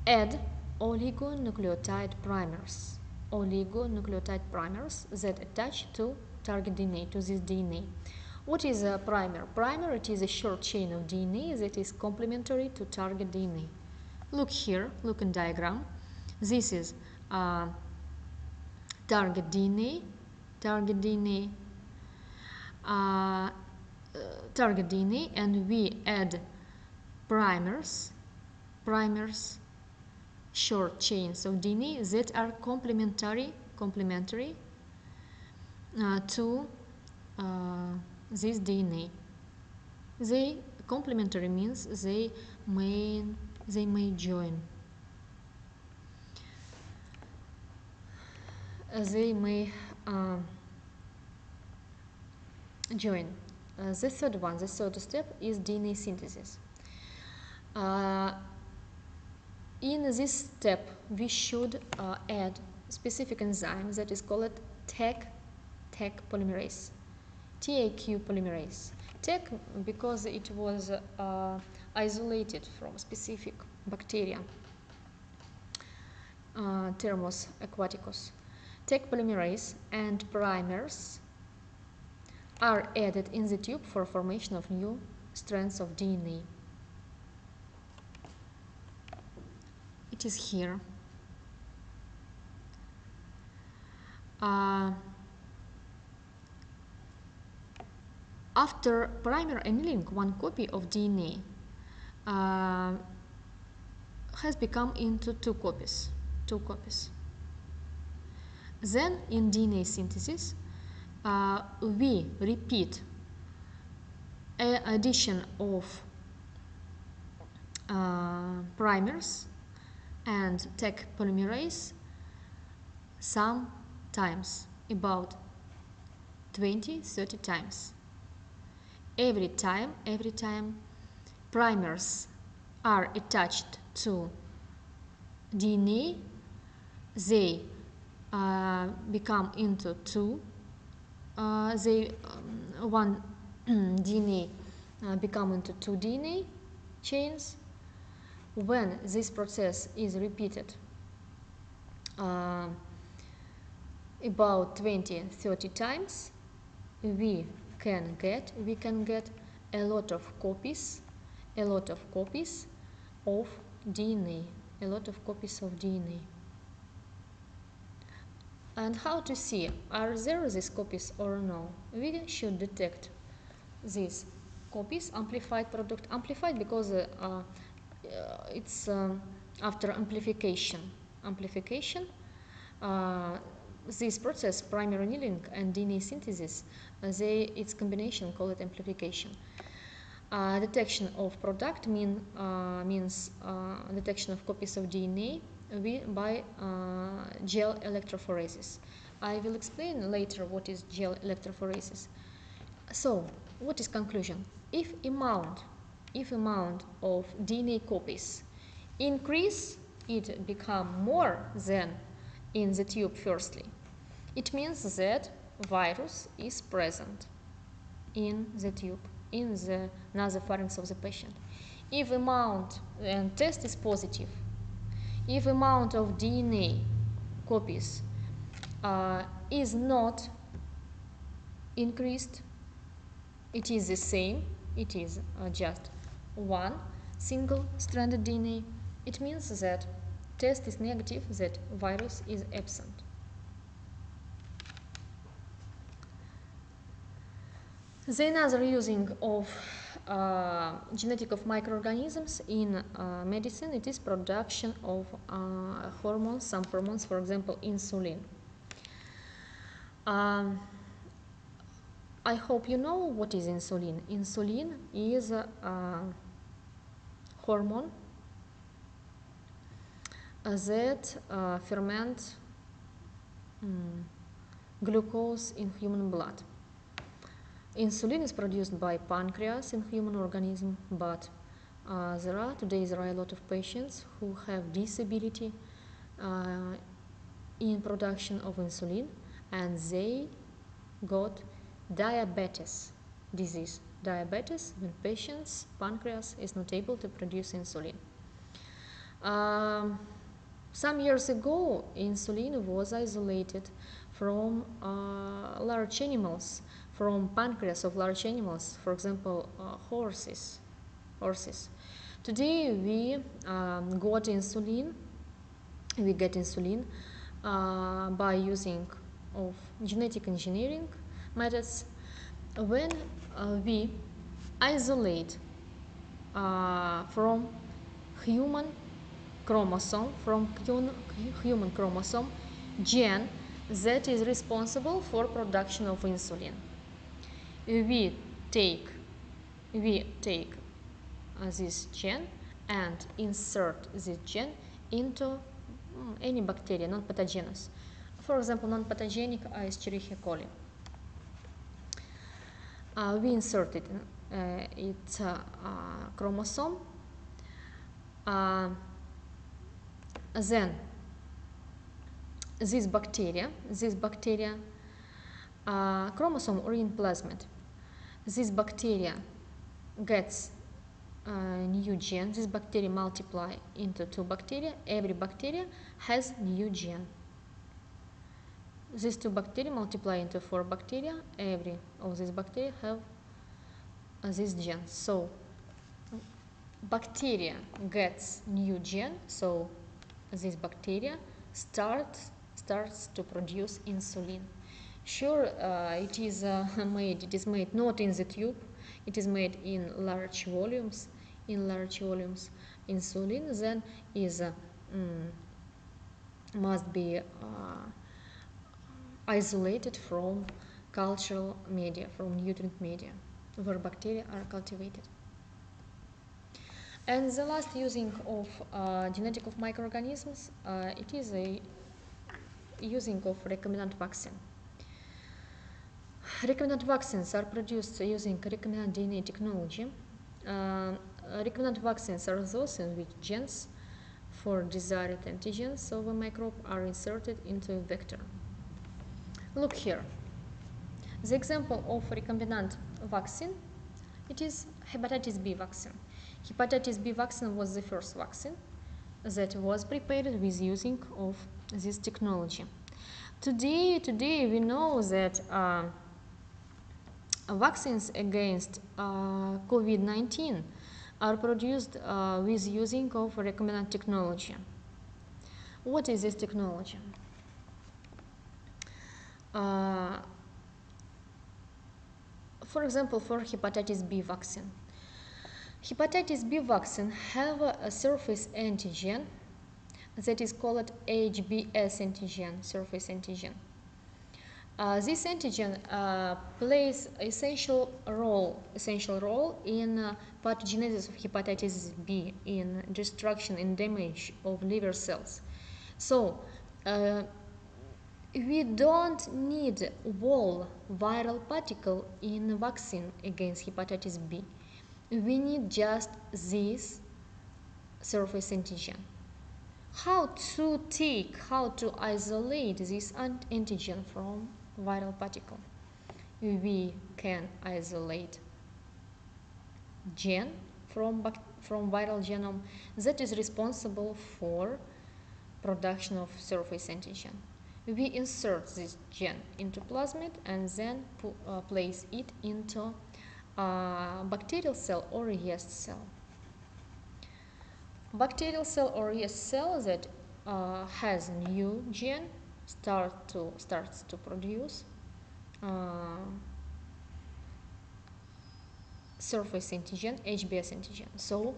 add oligonucleotide primers, oligonucleotide primers that attach to target DNA, to this DNA. What is a primer? Primer, it is a short chain of DNA that is complementary to target DNA. Look here, look in diagram. This is uh, target DNA, target DNA, uh, uh, target DNA, and we add primers, primers, short chains of DNA that are complementary, complementary uh, to uh, this DNA. They complementary means they may they may join. They may uh, join. Uh, the third one, the third step is DNA synthesis. Uh, in this step, we should uh, add specific enzyme that is called Taq, Taq polymerase. TAQ polymerase. Because it was uh, isolated from specific bacteria, uh, Thermus aquaticus. Taq polymerase and primers are added in the tube for formation of new strands of DNA. It is here. Uh, After primer annealing, one copy of DNA uh, has become into two copies. Two copies. Then in DNA synthesis, uh, we repeat addition of uh, primers and Taq polymerase some times, about 20, 30 times every time every time primers are attached to DNA they uh, become into two uh, they um, one DNA uh, become into two DNA chains. When this process is repeated uh, about 20 30 times we can get we can get a lot of copies a lot of copies of DNA a lot of copies of DNA and how to see are there these copies or no? We should detect these copies amplified product amplified because uh, uh, it's um, after amplification amplification uh, this process, primer annealing and DNA synthesis, they, its combination call it amplification. Uh, detection of product mean, uh, means uh, detection of copies of DNA by uh, gel electrophoresis. I will explain later what is gel electrophoresis. So, what is conclusion? If amount, if amount of DNA copies increase, it become more than in the tube firstly. It means that virus is present in the tube, in the nasopharynx of the patient. If amount and test is positive, if amount of DNA copies uh, is not increased, it is the same, it is uh, just one single stranded DNA, it means that test is negative, that virus is absent. The another using of uh, genetic of microorganisms in uh, medicine, it is production of uh, hormones, some hormones, for example, insulin. Um, I hope you know what is insulin. Insulin is a, a hormone that uh, ferment glucose in human blood. Insulin is produced by pancreas in human organism, but uh, there are today there are a lot of patients who have disability uh, in production of insulin, and they got diabetes disease. Diabetes when patient's pancreas is not able to produce insulin. Um, some years ago, insulin was isolated from uh, large animals, from pancreas of large animals, for example, uh, horses. Horses. Today we um, got insulin. We get insulin uh, by using of genetic engineering methods when uh, we isolate uh, from human chromosome from human chromosome gene that is responsible for production of insulin. We take we take uh, this gene and insert this gene into um, any bacteria, non-pathogenous. For example, non-pathogenic Escherichia coli. Uh, we insert it in uh, its uh, chromosome. then this bacteria, this bacteria uh, chromosome or in plasmid, this bacteria gets uh, new gene, this bacteria multiply into two bacteria, every bacteria has new gene. These two bacteria multiply into four bacteria. Every of these bacteria have uh, this gene. So bacteria gets new gene. So this bacteria starts starts to produce insulin. Sure, uh, it is uh, made. It is made not in the tube. It is made in large volumes. In large volumes, insulin then is mm, must be uh, isolated from cultural media, from nutrient media, where bacteria are cultivated. And the last using of uh, genetic of microorganisms, uh, it is a using of recombinant vaccine. Recombinant vaccines are produced using recombinant DNA technology. Uh, recombinant vaccines are those in which genes for desired antigens of a microbe are inserted into a vector. Look here. The example of recombinant vaccine, it is hepatitis B vaccine. Hepatitis B vaccine was the first vaccine that was prepared with using of this technology. Today, today we know that uh, vaccines against uh, COVID-19 are produced uh, with using of recombinant technology. What is this technology? Uh, for example, for hepatitis B vaccine. Hepatitis B vaccine have a, a surface antigen that is called HBS antigen, surface antigen. Uh, this antigen uh, plays essential role, essential role in uh, pathogenesis of hepatitis B, in destruction and damage of liver cells. So, uh, we don't need whole viral particle in vaccine against hepatitis B. We need just this surface antigen. How to take, how to isolate this antigen from viral particle? We can isolate gene from, from viral genome that is responsible for production of surface antigen we insert this gene into plasmid and then uh, place it into bacterial cell or yeast cell. Bacterial cell or yeast cell that uh, has new gene start to starts to produce uh, surface antigen, HBs antigen. So,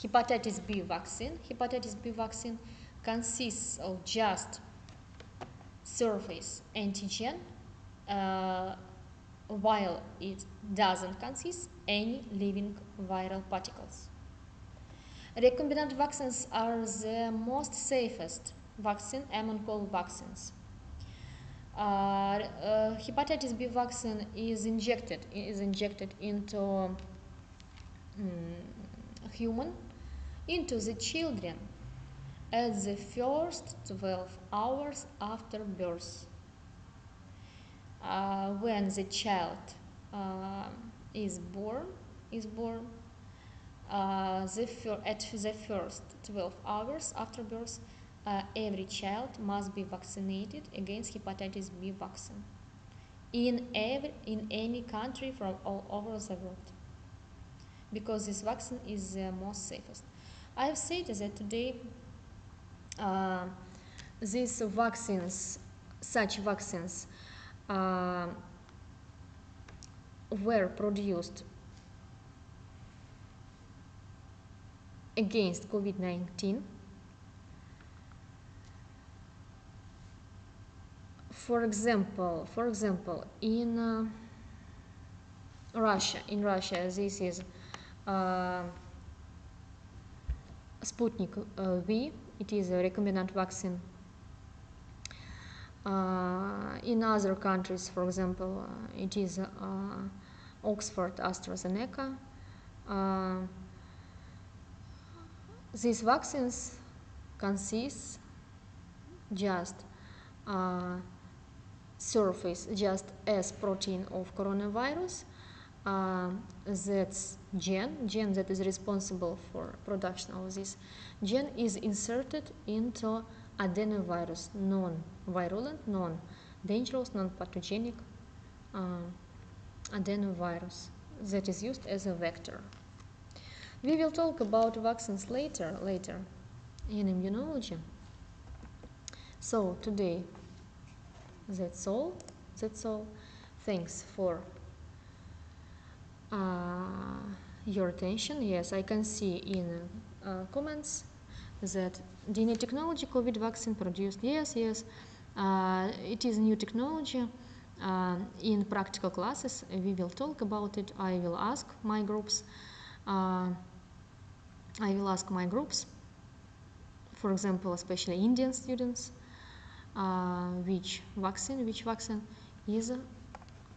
hepatitis B vaccine, hepatitis B vaccine consists of just surface antigen, uh, while it doesn't consist any living viral particles. Recombinant vaccines are the most safest vaccine among all vaccines. Uh, uh, hepatitis B vaccine is injected is injected into um, human into the children at the first 12 hours after birth. Uh, when the child uh, is born, is born uh, the at the first 12 hours after birth, uh, every child must be vaccinated against hepatitis B vaccine in every in any country from all over the world because this vaccine is the most safest. I have said that today uh, these vaccines, such vaccines, uh, were produced against COVID-19 for example for example in uh, Russia in Russia this is uh, Sputnik uh, V it is a recombinant vaccine. Uh, in other countries for example uh, it is uh, Oxford AstraZeneca these vaccines consist just uh, surface just as protein of coronavirus. Uh, that's gene gene that is responsible for production of this gene is inserted into adenovirus non-virulent non-dangerous non-pathogenic uh, adenovirus that is used as a vector. We will talk about vaccines later later in immunology. So today that's all. That's all. Thanks for uh, your attention. Yes i can see in uh, comments that dna technology covid vaccine produced. Yes yes. Uh, it is new technology. Uh, in practical classes we will talk about it. I will ask my groups uh, i will ask my groups for example especially indian students uh, which vaccine? Which vaccine is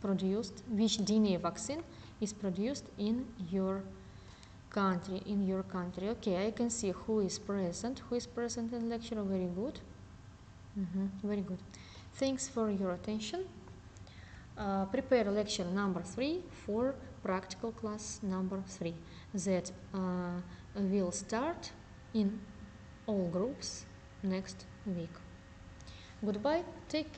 produced? Which DNA vaccine is produced in your country? In your country. Okay I can see who is present. Who is present in lecture? Very good. Mm-hmm. very good. Thanks for your attention. Uh, prepare lecture number three for practical class number three. That uh, will start in all groups next week Goodbye. Take